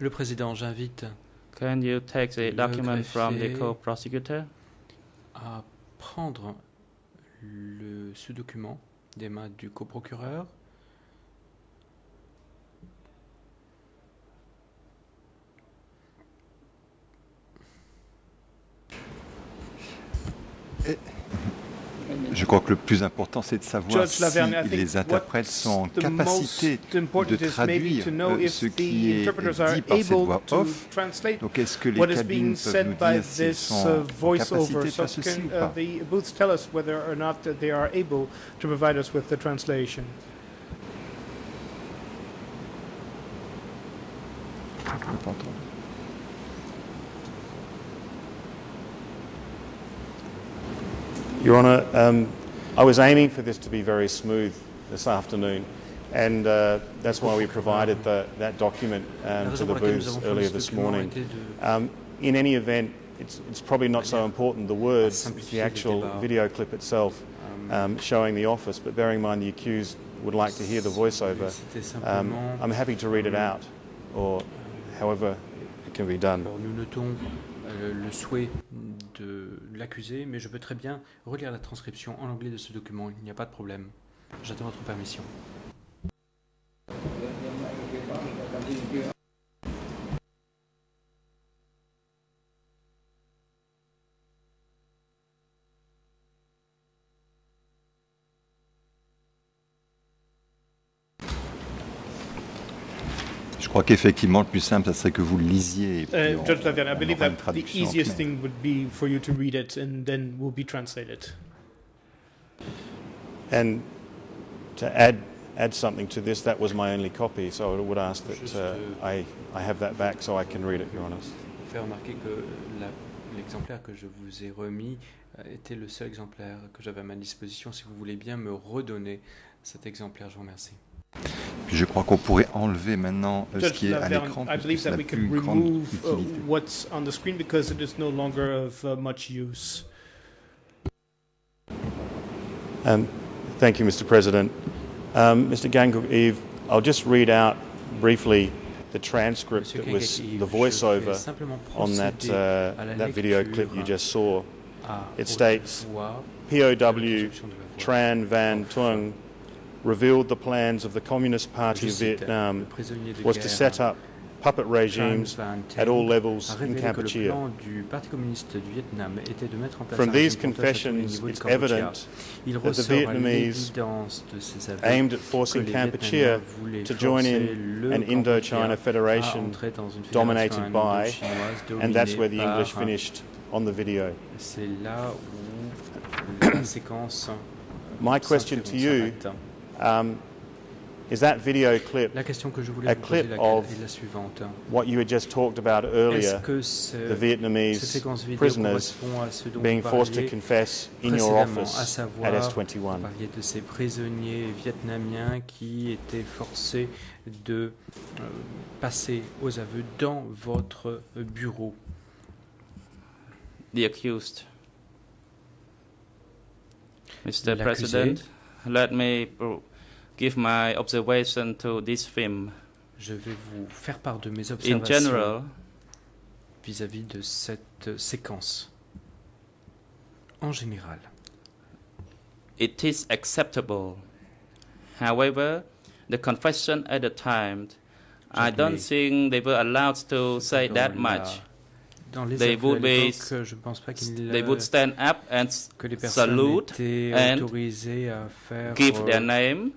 Le président, j'invite can you take the document from the co-prosecutor? à prendre le, ce document des mains du coprocureur Je crois que le plus important, c'est de savoir Judge si Lavergne, I think les interprètes what's sont en the capacité most important de is maybe traduire to know euh, if ce the qui est interpreters are dit par cette able voix to off. translate Donc, est-ce que les what is cabines being peuvent said nous by dire s'ils this sont uh, en voiceover. capacité de So faire ceci can ou uh, pas the booths tell us whether or not that they are able to provide us with the translation? Je n'ai pas entendu. Your Honour, um, I was aiming for this to be very smooth this afternoon, and uh, that's why we provided the, that document um, to the booths earlier this morning. Um, in any event, it's, it's probably not so important the words, the actual video clip itself um, showing the office, but bearing in mind the accused would like to hear the voiceover, um, I'm happy to read it out, or however it can be done. Euh, le souhait de l'accusé, mais je peux très bien relire la transcription en anglais de ce document, il n'y a pas de problème. J'attends votre permission. Crois qu'effectivement, le plus simple, ça serait que vous le lisiez. Et puis Uh, Judge Laverne, I believe that the easiest thing would be for you to read it and then will be translated. And to add, add something to this, that was my only copy, so I would ask that uh, I, I have that back so I can read it, Your Honour. faire remarquer que la- l'exemplaire que je vous ai remis euh, était le seul exemplaire que j'avais à ma disposition. Si vous voulez bien me redonner cet exemplaire, je vous remercie. Puis je crois qu'on pourrait enlever maintenant euh, ce Judge qui est à l'écran, I believe that we plus could remove uh, what's on the screen because it is no longer of uh, much use. Um, thank you, Mr. President. Um, Mr. Kaing Guek Eav, I'll just read out briefly the transcript Monsieur that was the voiceover on that, uh, that video clip you just saw. It states, POW de la traduction de la voix. Tran Van Tuong revealed the plans of the Communist Party of Vietnam le prisonnier de was to set up puppet regimes at all levels in Kampuchea. plan du Parti communiste du Vietnam était de mettre en place From these régime plantage à tous les confessions, it's evident that the Vietnamese l'évidence de ces aveux aimed at forcing Kampuchea to join in an Indochina Federation entrer dans une fédération dominated by, and that's where the English finished on the video. C'est là où [coughs] la séquence My question to you. Um, is that video clip La question que je voulais a vous poser clip la- of est la suivante? what you had just talked about earlier, Est-ce que ce- the Vietnamese prisoners being forced to confess in your office à at savoir, S21? Vous parliez de ces prisonniers vietnamiens qui étaient forcés de euh, passer aux aveux dans votre bureau. The accused. Mr. President, let me give my observation to this film. Je vais vous faire part de mes In observations general, vis-à-vis de cette séquence. En général, it is acceptable. However, the confession at the time, I don't think they were allowed to say that much. Dans les They would be, je ne pense pas qu'il they would stand up and que les personnes salute étaient and autorisées à faire give euh, their name,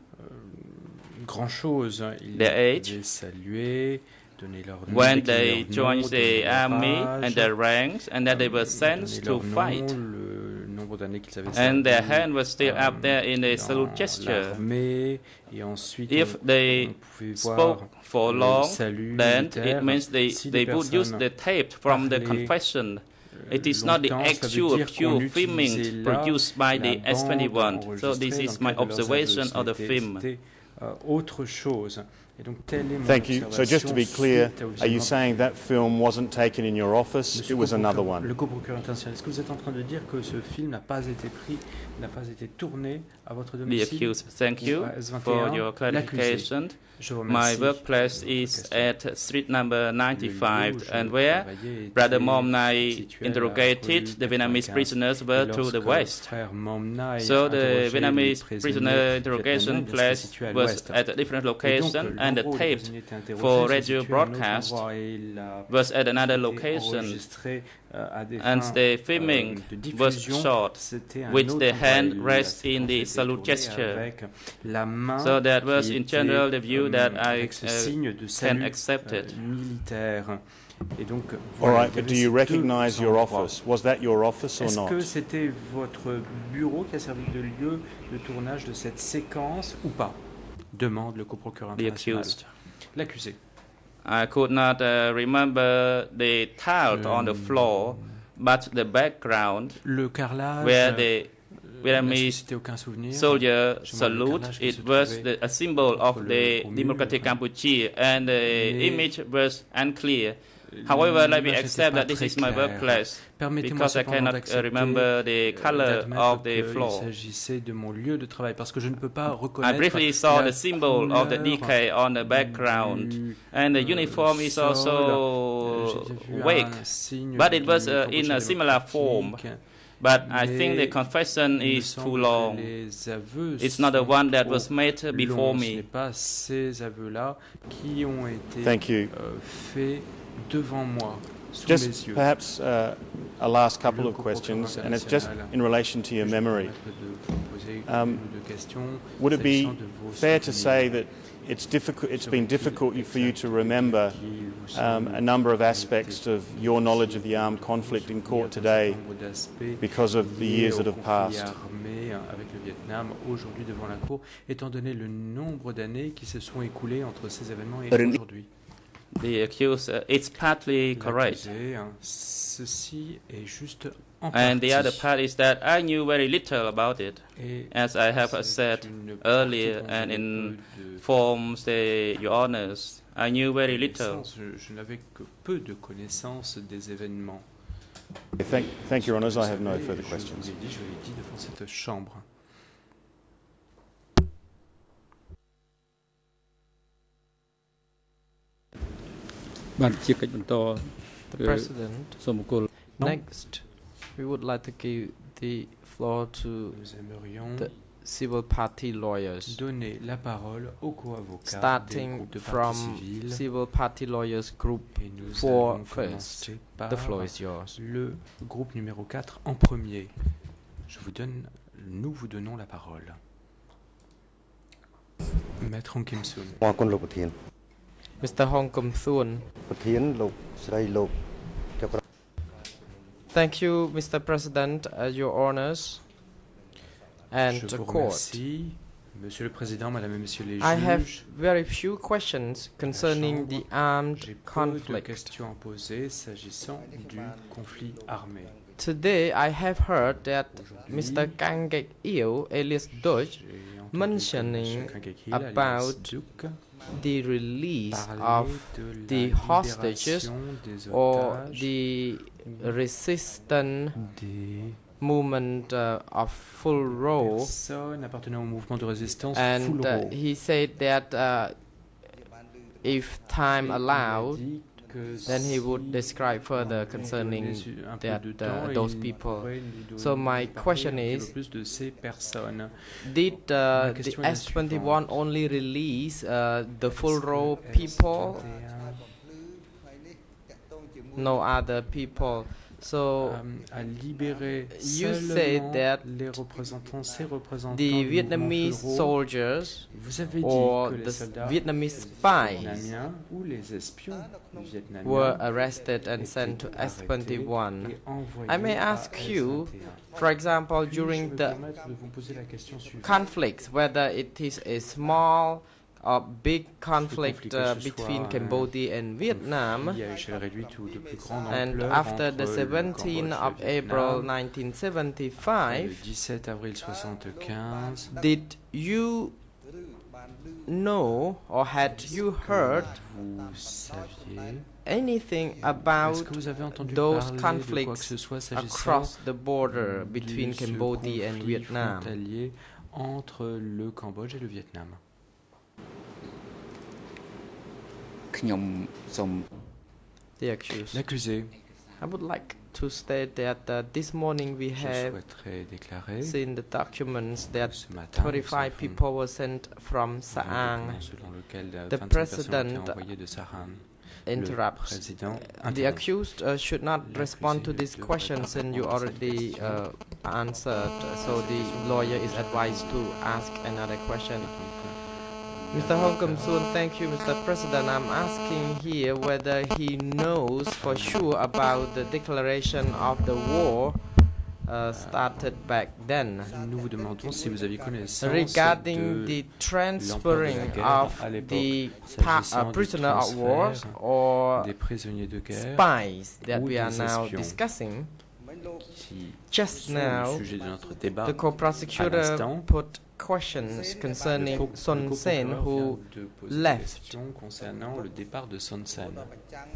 grand chose. Ils their age. devaient saluer, donner leur nom, when they joined the army âge, and their ranks, and that they were euh, sent to fight. And their hand was still euh, up there in a salute gesture. l'armée, et ensuite If they spoke for long, salut then it means they, Si they les would use the tape from the confession. Euh, it is not the longtemps, ça veut actual dire pure filming produced by the S21. So this is my le cadre de leurs observation of the film. c'était, euh, autre chose. Et donc, telle est mon Thank you. So just to be clear, are you saying that film wasn't taken in your office? Monsieur It was another one. Le coprocureur international, est-ce que vous êtes en train de dire que ce film n'a pas été pris, n'a pas été tourné à votre The domicile accused, thank ou you for your L'accusé. clarification. My workplace is at street number 95, Le lieu où and where Brother Mam Nai interrogated the Vietnamese prisoners were to the west. So the Vietnamese prisoner interrogation place was at a different location, and the tape prisonnier était interrogé, for radio effectué un autre broadcast envoi et la- was at another location, enregistré, euh, à des and fins, the euh, filming de was diffusion. short C'était un with autre the envoi. hand La rest in séquence the était salute tournée gesture. avec la main So that was qui in était, general the view euh, that I avec ce uh, signe de can salut accept euh, it. militaire. Et donc, All voilà, right, il y but do avait you ces deux recognize your endroits. office? Was that your office or Est-ce not? que c'était votre bureau qui a servi de lieu de tournage de cette séquence ou pas Demande le coprocureur The international. accused. L'accusé. I could not uh, remember the tile on the floor, but the background Le carrelage. where the Vietnamese soldier Je me rappelle le salute, it was the, a symbol of the. Democratic Cambodia, and the image was unclear. However, let me accept that this is my workplace because I cannot remember the euh, color of the floor. s'agissait de mon lieu de travail parce que je ne peux pas I briefly saw the symbol of the couleur DK on the background, and the euh, uniform is also J'ai vu weak, but it was uh, in a similar form. But I think the confession is semble too long. It's not the one that was made before me. n'est pas ces aveux-là qui ont été Thank you. Euh, faits devant moi, sous Just mes yeux. perhaps uh, a last couple Le of questions, and it's just in relation to your je vais me memory. permettre de vous poser Um, une ou deux questions Would it be s'agissant de vos fair to say that it's difficult? It's been difficult for you to remember um, a number of aspects of your knowledge of the armed conflict in court today because of the years that have passed. armé avec le Vietnam aujourd'hui devant la Cour, étant donné le nombre d'années qui se sont écoulées entre ces événements et aujourd'hui. The accused, uh, it's partly correct. Ceci est juste en And the other part is that I knew very little about it, Et as I have said earlier and in peu forms, the, your honors. I knew very little. Je, je n'avais que peu de connaissances des événements. Thank, thank you, Honours. I have no savez, further je questions. vous l'ai dit, je l'ai dit devant cette chambre. The President, សូមអគុល next, we would like to give the floor to Nous aimerions the civil party lawyers, donner la parole aux co-avocats des starting groupes de partis from civils. civil party lawyers group Et nous four allons first. commencer par The floor is yours. le groupe numéro 4 en premier. Je vous donne, nous vous donnons la parole. Maître Hong Kim Soon. អរគុណលោកប្រធាន Mr. Hong Kum Thun. Thank you, Mr. President, uh, Your Honors, and the Court. Monsieur le Président, Madame et les juges, I have very few questions concerning the armed conflict. questions s'agissant du conflit armé. Today, I have heard that Mr. Kangek Il, alias Duch, mentioning about the release of the hostages or the resistance movement uh, of FULRO. au mouvement de résistance And uh, he said that uh, if time allowed, then he would describe further concerning donnait un peu that uh, those people. So my question is, peu plus de ces personnes. did uh, the question est la S21 only release uh, the FULRO people, no other people? So euh, you say that les représentants, ces représentants the Vietnamese soldiers Vous avez dit or the Vietnamese spies ou les espions were arrested and sent to S21. I may ask you, for example, during the permettre de vous poser la question suivante conflicts, whether it is a small or big conflict uh, between Cambodia and Vietnam, conflit à échelle réduite ou de plus grande and after the 17th Cambodge et le of April 1975, 17 avril 75, did you know or had you heard anything about que vous avez entendu those parler de quoi que conflicts ce soit s'agissant across the border between Cambodia and Vietnam? frontalier entre le Cambodge et le Vietnam ខ្ញុំសូម The accused. L'accusé I would like to state that uh, this morning we Je have souhaiterais déclarer seen the documents that ce matin, nous 25 avons people were sent from un Saang. document selon lequel euh, The 25 personnes ont president été envoyées de Saran. Le interrupts. président The interrompt. accused uh, should not respond to these questions and you already uh, answered, so the lawyer is advised to ask another question. Mr. Hong Soon, thank you, Mr. President. I'm asking here whether he knows for sure about the declaration of the war uh, started back then. Nous vous demandons si vous aviez connaissance Regarding de the transferring l'ampleur de la guerre of the uh, prisoner of war or des prisonniers de guerre spies that we are now discussing. Just now, sujet de notre débat the co-prosecutor put questions concerning le Sen, who vient de poser des left le de Son Sen.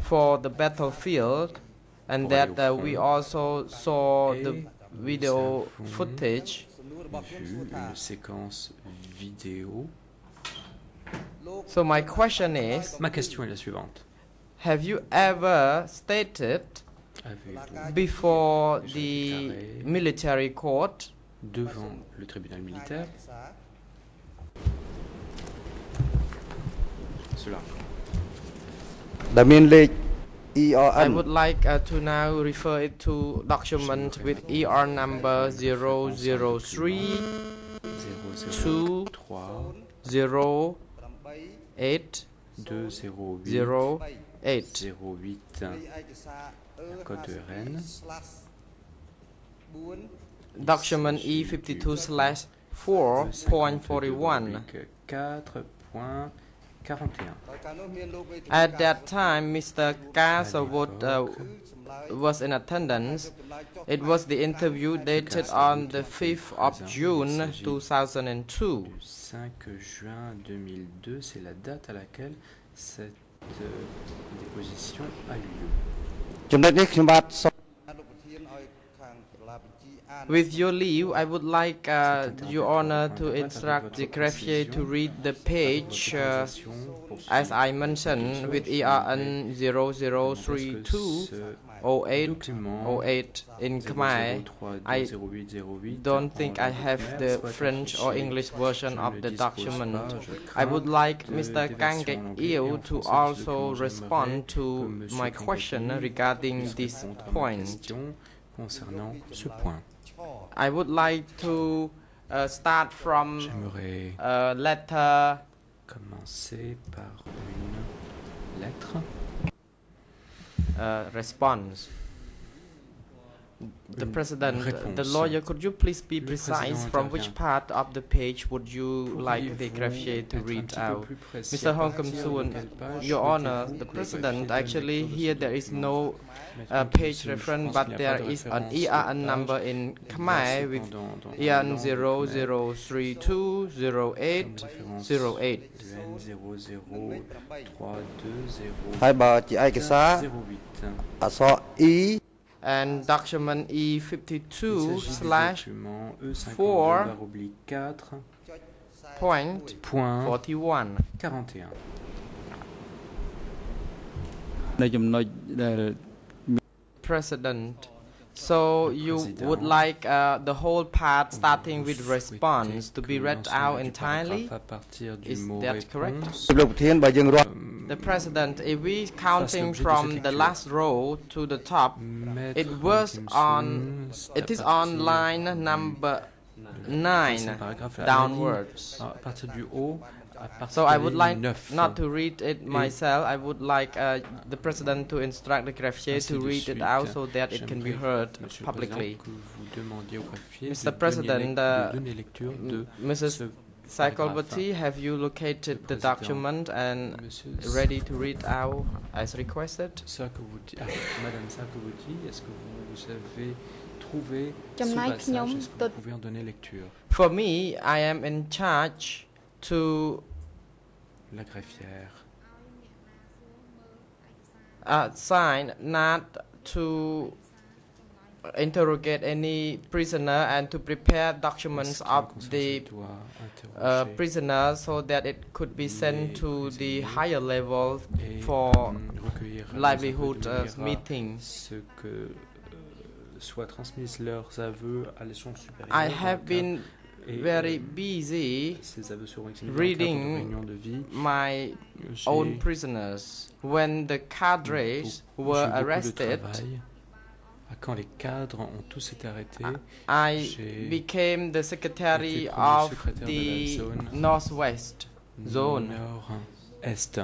for the battlefield, and that uh, we also saw the video footage. vu une séquence vidéo. So my question is, Ma question est la suivante. have you ever stated before the military court devant le tribunal militaire. Cela. I would like uh, to now refer it to document with ER number 003 2 0 8 2 0 8 0 8 08 code de Document E52 slash 4.41. 4.41 At that time, Mr. Kasawut uh, was in attendance. It was the interview dated on the 5th of June 2002. du 5 juin 2002 c'est la date à laquelle cette déposition a eu lieu With your leave, I would like uh, Your Honor to instruct the greffier to read the page uh, as I mentioned with ERN 0032 08 08 in Khmer. I don't think I have the French or English version of the document. I would like Mr. Kaing Guek Eav to also respond to my question regarding this point. concernant ce point I would like to uh, start from a letter commencer par une lettre uh, response. the president, the lawyer, could you please be precise from which part of the page would you like the greffier to read out? Mr. Hong Kimsuon, Your Honor, the president, actually here there is no uh, page reference, but there is an ERN number in Khmer with ERN I saw E and document E52 slash document E52 4 oblique 4 point point 41. 41 នៅចំណុចដែល President. so you would like uh, the whole part starting with response to be read out entirely? Is that correct? The President, if we counting from the last row to the top, it was on, it is on line number 9 downwards. So I would like not to read it myself. I would like uh, the president to instruct the greffier to read it out so that it can be heard publicly. Mr. President, uh, Mrs. Cyclopati, have you located the document and ready to read out as requested? Ah, madame Sarkozy, est-ce que vous avez trouvé ce passage? Est-ce que vous pouvez en donner lecture? For me, I am in charge to La greffière. uh, sign not to interrogate any prisoner and to prepare documents of the uh, prisoner so that it could be sent to the higher level for recueillir les livelihood uh, meeting. Euh, soient transmises leurs aveux à l'échelon supérieur. I have been Euh, very euh, busy ces aveux seront utilisés dans le cadre de reading réunions de vie. my own prisoners. When the cadres were arrested. Quand les cadres ont tous été arrêtés, I became the secretary of the Northwest Zone. Nord-Est.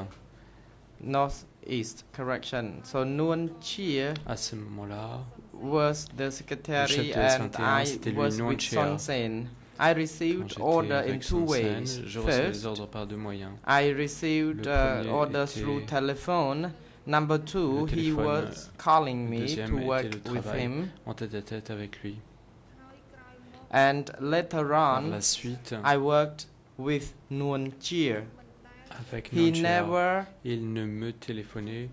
Northeast, correction. So Nuon Chea À ce moment-là, was the secretary and S21, I was with Son Sen. I received order in two ways. je recevais les First, par deux moyens. I received uh, orders through telephone. Number two, he was calling me to work with him. en tête à tête avec lui. And later on, la suite, I worked with Nuon avec He never il ne me téléphonait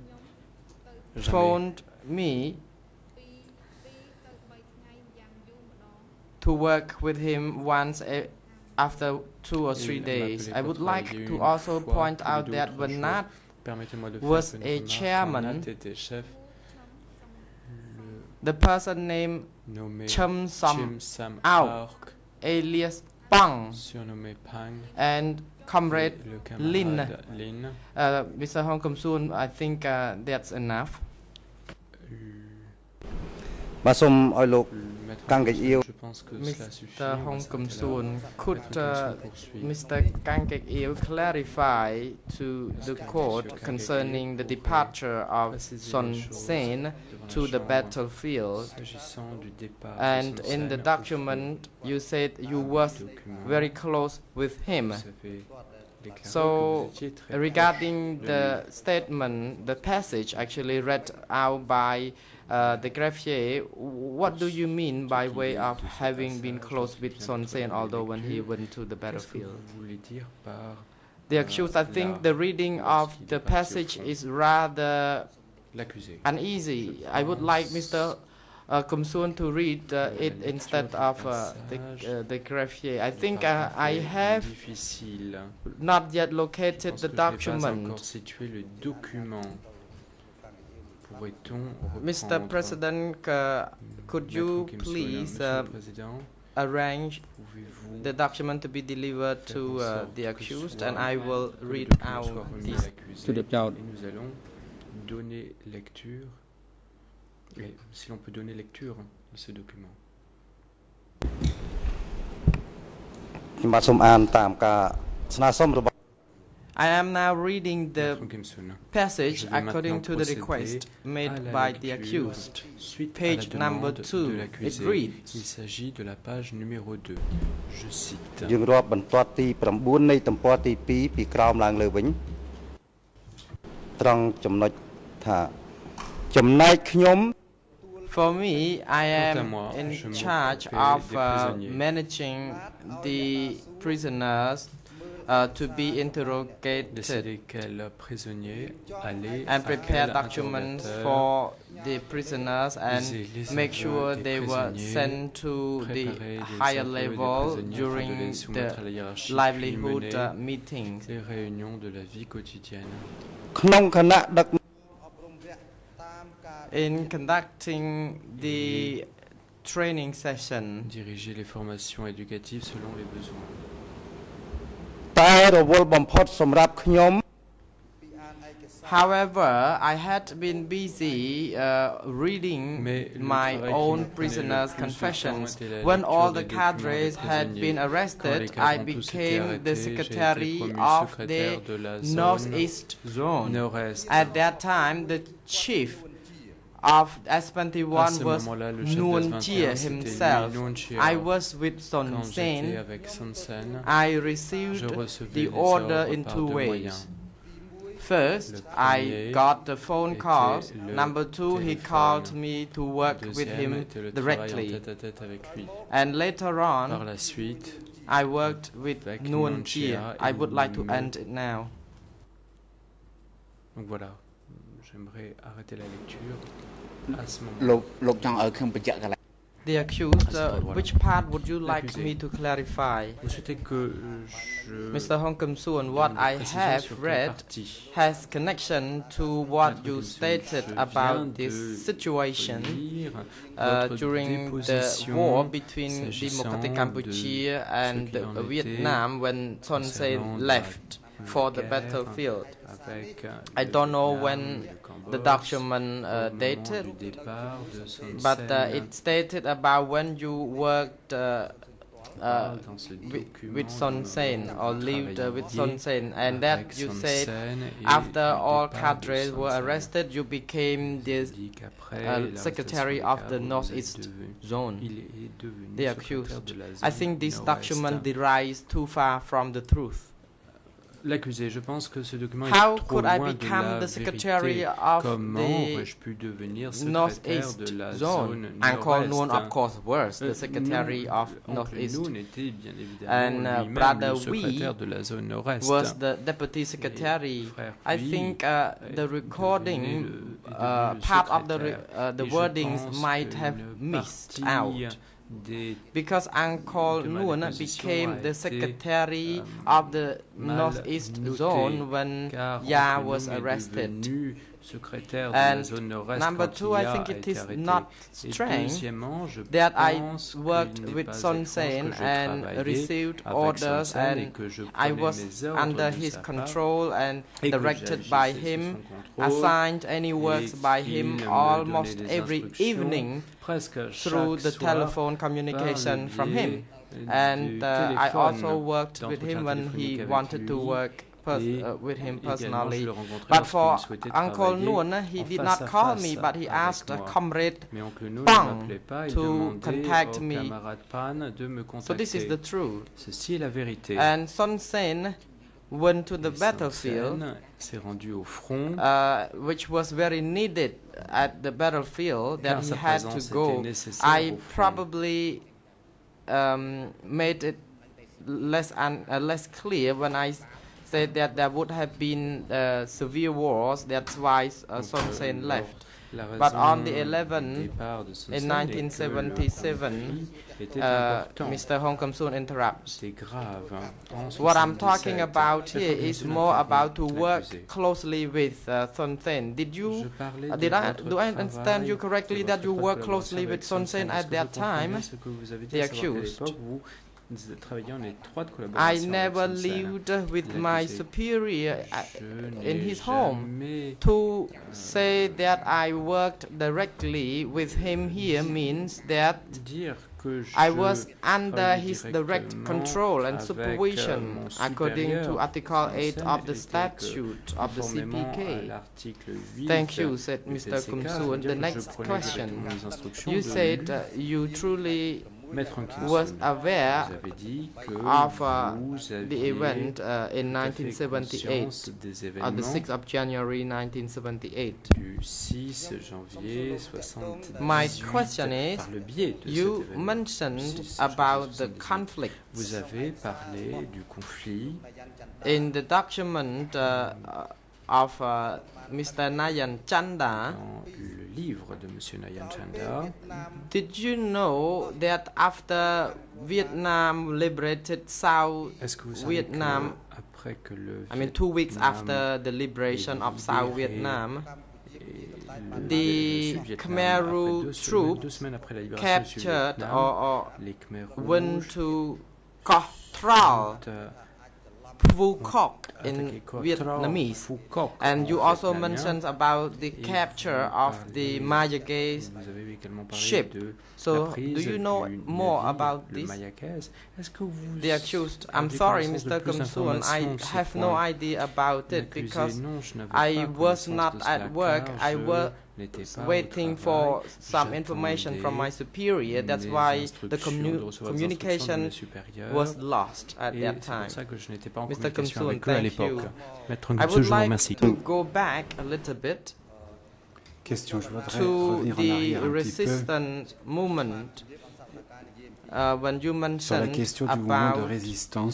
phoned me to work with him once after two or three days. I would like to also point out that Bernard was a chairman. The person named Chum Sam, Auk, alias Pang, and comrade Lin. Uh, Mr. Hong Kimsuon, I think uh, that's enough. Mà xùm ôi lục càng cái yêu pense que cela suffit. Mr. Hong Kimsuon, could uh, Mr. Kaing Guek Eav clarify to the court concerning the departure of Son Sen to the battlefield? And in the document, you said you were very close with him. So, regarding the statement, the passage actually read out by uh, the greffier, what do you mean by way of having been close with Son Sen, although when he went to the battlefield? vous voulez dire par The accused, I think the reading of the est parti au passage is rather uneasy. I would like Mr. Uh, Kimsuon to read uh, it instead of uh, the, uh, the greffier. I think uh, I have not yet located the document. Mr. reprendre President, uh, could Maître you Kim Soon, please Monsieur uh, le Président, arrange pouvez-vous the document to be delivered faire to en uh, sorte the que accused soit- and I will que le read document soit out remis à this. l'accusé To the child. et nous allons donner lecture. Et si l'on peut donner lecture de ce document. ខ្ញុំបាទសូមអានតាមការស្នើសុំរបស់ ់ I am now reading the Maître Kim Soon. passage Je vais according maintenant to the procéder request made à la by the lecture accused. Suite à Page la number demande two. de It l'accusé. reads. Il s'agit de la page numéro 2. Je cite. យើងរាប់បន្ទាត់ទី9នៃទំព័រទី2ពីក្រោមឡើងលើវិញត្រង់ចំណុចថាចំណែកខ្ញុំ For me, I Quant à am moi, in je charge m'occupe of des uh, prisonniers. managing the prisoners uh, to be interrogated Décider quel prisonnier aller and à prepare quel documents interrogateur, for the prisoners and Viser les make aveux sure des they were prisonniers, sent to the préparer les higher aveux des level prisonniers afin de during les the soumettre à la hiérarchie, puis livelihood mener uh, meetings. les réunions de la vie quotidienne. ក្នុងគណៈដឹក In conducting the training session, Diriger les formations éducatives selon les besoins. តែរវល់បំផុតសម្រាប់ខ្ញុំ However, I had been busy uh, reading Mais le my travail qui own me prenait le prisoners' plus de temps confessions. était la When lecture all des the documents des cadres had prisonniers. been Quand les arrested, cadres I ont tous été became the arrêtés, j'ai été secretary promu of secrétaire the de la zone Northeast Zone. Nord-Est. At that time, the chief of À S21 was moment-là, le chef Nuon Chea 21, c'était lui, himself. I was with Son Sen. avec Son Sen, I received the order in two ways. First, I got the phone calls. Number two, he called me to work with him était le travail en directly. tête à tête avec lui. And later on, I worked with Nuon Chea. I would like to end it now. donc voilà, j'aimerais arrêter la lecture à ce moment. Uh, the accused, uh, which part would you like me to clarify? Mr. Hong Kimsuon, what I have read has connection to what you stated about this situation uh, uh during the war between Democratic Cambodia and Vietnam when Son Sen left for the battlefield. I don't know when the document uh, dated, de Son but uh, it stated about when you worked uh, uh, parle dans ce with, with Son Sen or lived uh, with Son Sen, and that you said after all cadres were arrested, you became the uh, secretary of the cadres, vous êtes Northeast Zone. The accused. I think this document derives too far from the truth. L'accusé, je pense que ce document How est trop loin de la the vérité. of Comment the aurais-je pu devenir secrétaire de la Zone? Uncle Nuon, of course, was Euh, the secretary of Northeast. Nuon était bien évidemment And uh, brother le secrétaire de la zone nord-est. was the deputy secretary. I think uh, the recording, le- uh, part of the, uh, the wordings might have missed out. Because Uncle Nuon became the secretary euh, of the Northeast Zone when Ya was arrested. Devenu secrétaire de la And number two, I think it is not strange that I worked with Son Sen and received orders Son Sen et and I was under his control and directed by him, assigned any works by him almost every evening through the telephone communication from him. And uh, I also worked with him when he wanted to work uh, with him personally. But for Uncle Nuon, he did not call me, but he asked. Comrade Mais oncle Nuon ne Pang m'appelait pas, il to contact me. Pan de me So this is the truth. Ceci est la vérité. And Son Sen went to the battlefield, rendu au front. uh, which was very needed at the battlefield that he had to go. I probably um, made it less un- uh, less clear when I said that there would have been uh, severe wars. That's why uh, Son Sen left. But on the du 11 départ de Son in Sen est que le 1977, uh. Mr. Hong Kimsuon interrupts. C'est grave. En What I'm talking about here is more about to work closely with uh, Son Sen. Did you? uh, did I? Do I understand you correctly that you étroite work closely with Son Sen at that je comprends bien time? ce que vous avez dit, The à savoir qu'à accused. L'époque, vous vous travailliez en étroite I never avec Son Sen. lived with my superior in his home. To say that I worked directly with him here means that dire que je I was under his direct control and euh, supervision according to. Article 8 of the Sen était que, statute of the CPK. Thank you, said Mr. Kumsu. Kum ça veut Soon. dire The next question. directement les instructions You said uh, you truly was aware vous avez dit que of uh, the event uh, in tout à fait 1978, conscience des on the 6th of January 1978. du 6 My question is, par le biais de you mentioned about the conflict. Vous avez parlé du conflit. In the document uh, of uh, Mr. Nayan Chanda. dans le livre de M. Nayan Chanda. Did you know that after Vietnam liberated South Est-ce que vous savez Vietnam, que après que le I mean two weeks after the liberation of South Vietnam, the Khmer Rouge troops deux semaines après la libération du captured or, or went to euh, Phu in Vietnamese. And you also mentioned about the capture of the Mayaguez Vous avez également parlé ship. So, do you know more about this? Mayakès. Est-ce que vous The accused, I'm sorry, Mr. plus I have no idea about it because I was not at work. I was n'étais pas au waiting for some information from my superior. That's why the commu- communication instructions de mes supérieurs. was lost at that time. pour ça que je n'étais pas en Mr. communication Kimsuon, avec eux à thank you. I would like to go back a little bit Question, je voudrais to the arrière un petit peu resistance movement uh, when you mentioned question du mouvement de about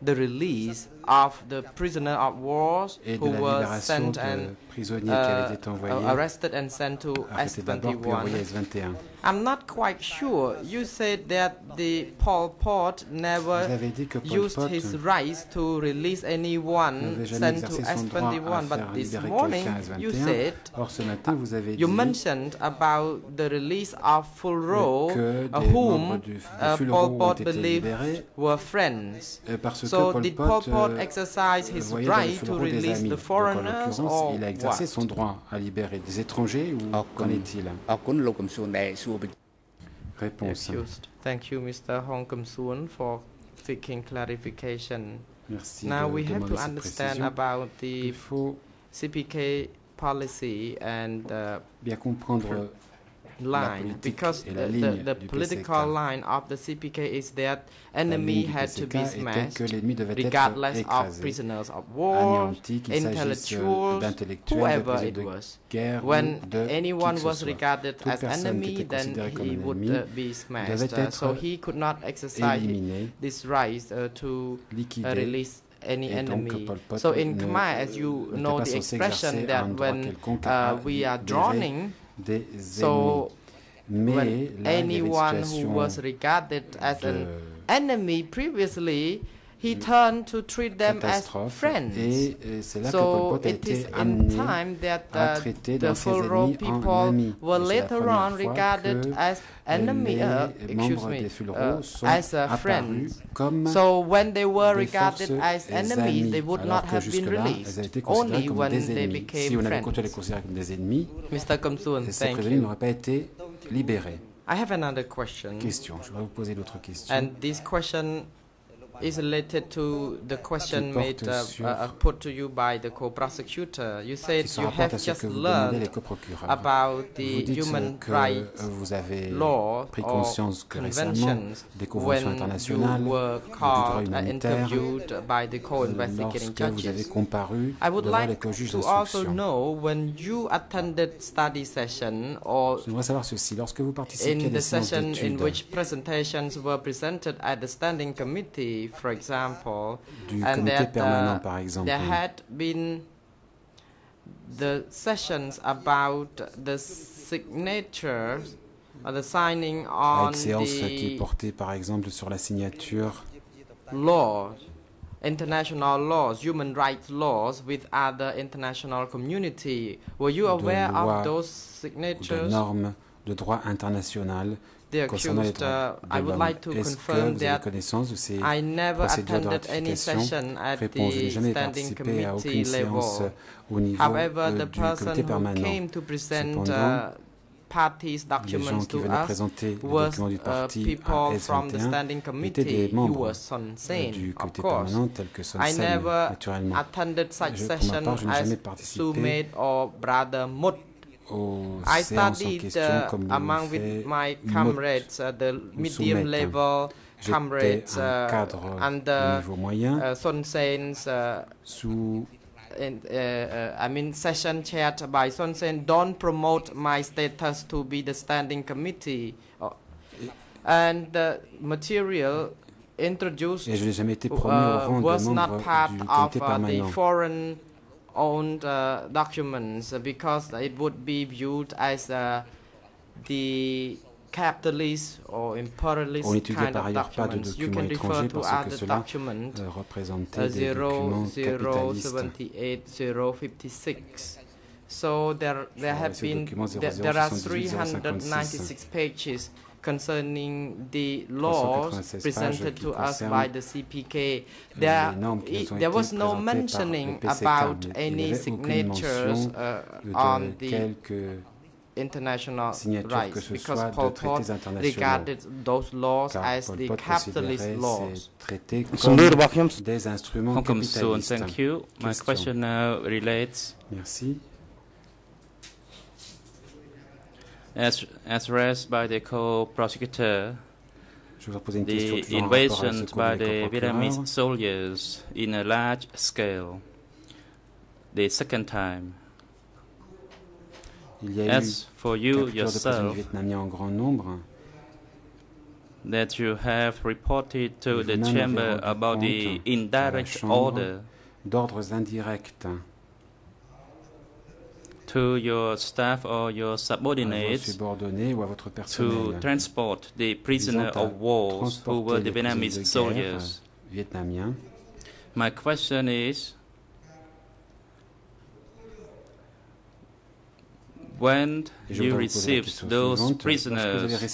the release of the prisoner of wars et who de la were sent and prisonniers qui avaient uh, été envoyés, arrested and sent to arrêtés d'abord puis envoyés à S21. S21. I'm not quite sure. You said that the Pol Pot never Vous avez dit que Pol used Pot his rights to release anyone sent to exercé son droit à S21, but this morning you said Or, ce matin, vous avez you mentioned about the release of FULRO, uh, whom uh, Pol Pot believed were friends. euh, so did Pol Pot euh, exercise his voyait dans le right to release the foreigners or exercer son droit à libérer des étrangers ou qu'en est-il? Réponse. Thank you, Mr. Hong Kum-soon, for seeking clarification. Merci Now de we have to understand précision. CPK policy and uh, bien comprendre line because the, the, the political line of the CPK is that enemy had to be smashed que l'ennemi devait être regardless of prisoners of war, qu'il intellectuals, whoever it was. When ou de qui anyone was regarded as enemy, then he would uh, be smashed. Uh, so he could not exercise this right uh, to uh, release any enemy. So in Khmer, as you know the expression that when uh, we are drowning, des so ennemis. Mais là, il y avait une anyone who was regarded as an enemy previously, he turned to treat them as catastrophe friends. et euh, c'est là que so Pol Pot a it is été in amené time that à uh, traiter the dans ses FULRO en people amis. were Et c'est la later on regarded as enemy, uh, excuse me, uh, as uh, apparus friends. So when they were regarded as enemies, they would not have been released. elles avaient été considérées Only when they ennemis. Si became on avait continué à les friends. considérer comme des ennemis, Mr. Kimsuon, ces thank prisonniers you. n'auraient pas été libérés. I have another question. Question, je voudrais vous poser d'autres questions. And this question is related to the question made uh, uh, put to you by the co-prosecutor. You said you have just que vous demandez les learned about the human rights law or conscience que récemment conventions when you were called and interviewed by the co-investigating vous avez judges. I would like to also know when you attended study session or in the session in which presentations were presented at the standing committee, for example, Du and comité that permanent, uh, par exemple. there had been the sessions about the signatures or the signing on avec séance qui the portait par exemple sur la signature laws, international laws, human rights laws with other international community. Were you de aware of those ou de signatures? normes de droit international The accused, uh, I would like to confirm that connaissance de ces I never attended any session at Réponse, je n'ai the standing participé à aucune committee level. However, euh, the person who came to present uh, parties documents to us was uh, people from the standing committee. membres were Son euh, of course. permanent tel que Son I never attended such Je, pour ma session part, je n'ai jamais as Sumed or Brother Mut. Aux I studied uh, among with my comrades, uh, the medium level comrades uh, cadre au under niveau moyen. uh, Son Sen's uh, sous uh, uh, I mean session chaired by Son Sen. Don't promote my status to be the standing committee. Uh, and the material introduced et je n'ai jamais été promu au uh, was not part of uh, the foreign owned uh, documents uh, because it would be viewed as uh, the capitalist or imperialist On kind par of ailleurs pas de documents. You documents can refer étrangers to parce que other cela documents euh, représentait uh, des documents 00, capitalistes. 78, 056. So there, there have been there, there are 396 pages concerning the laws presented to us by the CPK. There, there was no mentioning about any signatures uh, on the international rights because Pol Pot regarded those laws as the capitalist laws. Welcome soon. Thank you. My question now relates. Merci. As as raised by the co-prosecutor. Je voudrais poser une question The toujours en rapport invasion by the. Vietnamese soldiers in a large scale. The second time. Il y a eu As for you capture de prisonniers yourself, vietnamiens en grand nombre. that you have reported to the chamber about the compte à la indirect order d'ordres indirects to your staff or your subordinates ou à votre to transport the prisoners of war who were the Vietnamese prisonniers de guerre soldiers. vietnamiens. My question is when you voudrais vous poser la received those suivante. Lorsque vous avez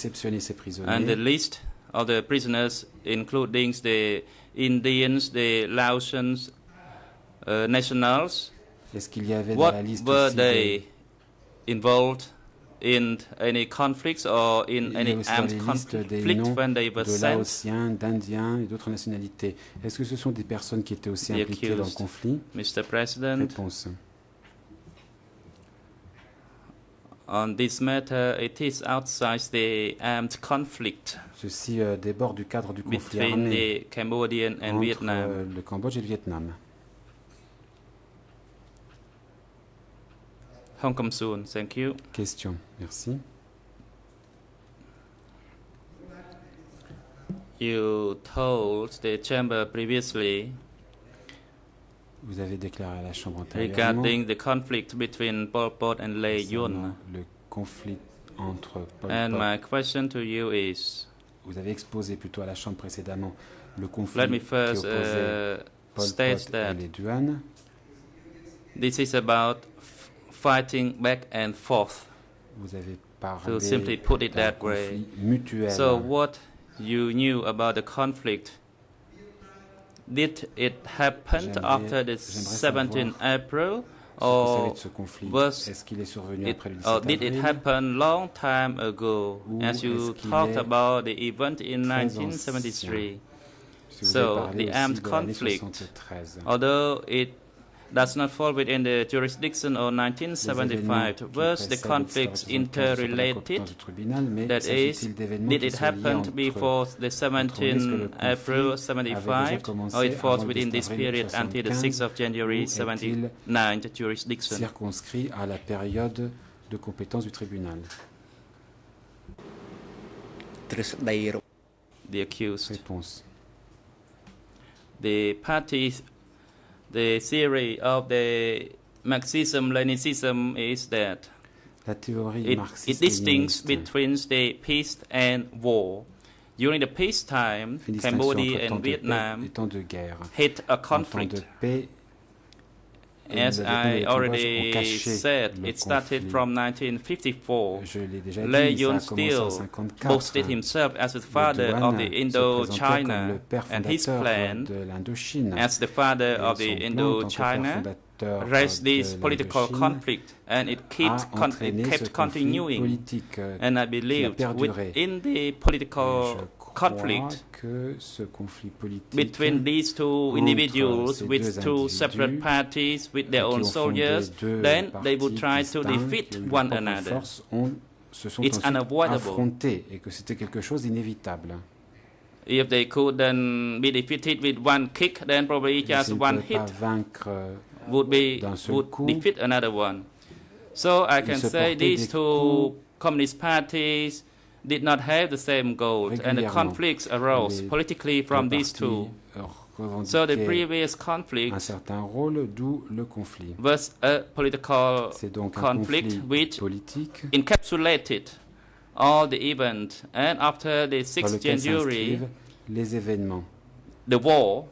prisoners and the list of the prisoners including the Indians, the Laotians, uh, nationals, est-ce qu'il y avait dans la liste were they des, involved in? Any conflicts or in any armed conflict when they were de? Laotiens, d'Indiens et d'autres nationalités. Est-ce que ce sont des personnes qui étaient aussi impliquées dans le conflit? Mr. President, Réponse. on this matter, it is outside the armed conflict Ceci euh, déborde du cadre du conflit between armé the Cambodian and entre Vietnam. euh, le Cambodge et le Vietnam. Hong Kong Soon, thank you. Question. Merci. You told the chamber previously Vous avez déclaré à la Chambre regarding the conflict between Pol Pot and Lei Yun. le conflit entre Pol And Pot. my question to you is, Vous avez exposé plutôt à la Chambre précédemment le conflit let me qui first opposait uh, Pol state Pot et that les Duan. this is about fighting back and forth, Vous avez to simply put it that way. mutuel. So what you knew about the conflict, did it happen after the j'aimerais 17th April? ce que vous savez Or ce was Est-ce est survenu it, après le 17 or did it happen long time ago, as you talked about the event in 1973? Si So the armed conflict, 73. although it does not fall within the jurisdiction of 1975. Was the conflicts interrelated? That is, did it happen before the 17 April 75, or it falls within this period until the 6th of January 79 jurisdiction? Circonscrit à la période de compétence du tribunal. The accused. Réponse. The parties the theory of the Marxism-Leninism is that it, it between the peace and war. During the peacetime, une distinction Cambodia and Vietnam et de guerre. hit a conflict. As le Vietnam et I le Cambodge ont already said, it started from 1954. Je l'ai Lei dit, ça a Yun 54. boasted himself as the father of the Indochina and his plan as the father of the plan, en tant que père Indochina raised this political conflict and it kept, con- it kept continuing. And I believed within the political conflict que ce conflit politique between these two individuals with two separate parties with their own soldiers, then they would try to defeat qui ont eu one another. It's unavoidable. affrontés et que c'était quelque chose d'inévitable. If they could then be defeated with one kick, then probably just one hit euh, would be would defeat another one. So I can say these two communist parties did not have the same goal, and the conflicts arose politically from these two. So the previous un conflict certain rôle, d'où le conflit. was a political donc un conflict which politique encapsulated all the events, and after the dans 6th January, les événements. the war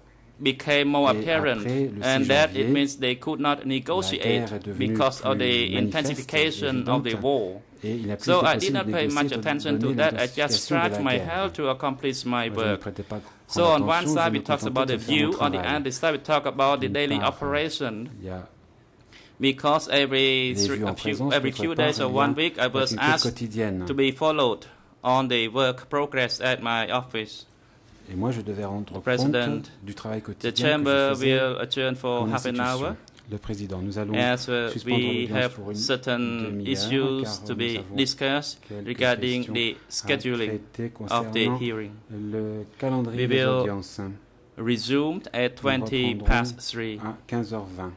became more Et apparent, après le 6 and that it means they could not negotiate guerre est devenue because of the intensification of the war. Et il n'a plus So I did not pay much attention to that. I just tried my hell to accomplish my je work. So on one side we talk about the de faire mon view, on the other side we talk about the daily operation. Il y a Because every three, few, every few days or il y a one week, I was asked to be followed on the work progress at my office. Et moi, je devais rendre President, compte du travail The quotidien que chamber je faisais will adjourn for half an hour. Le président, nous allons As we have pour une certain issues to be discussed regarding the scheduling of the hearing. Le calendrier We des will resume at Nous 20 reprendrons past 3. à 15h20.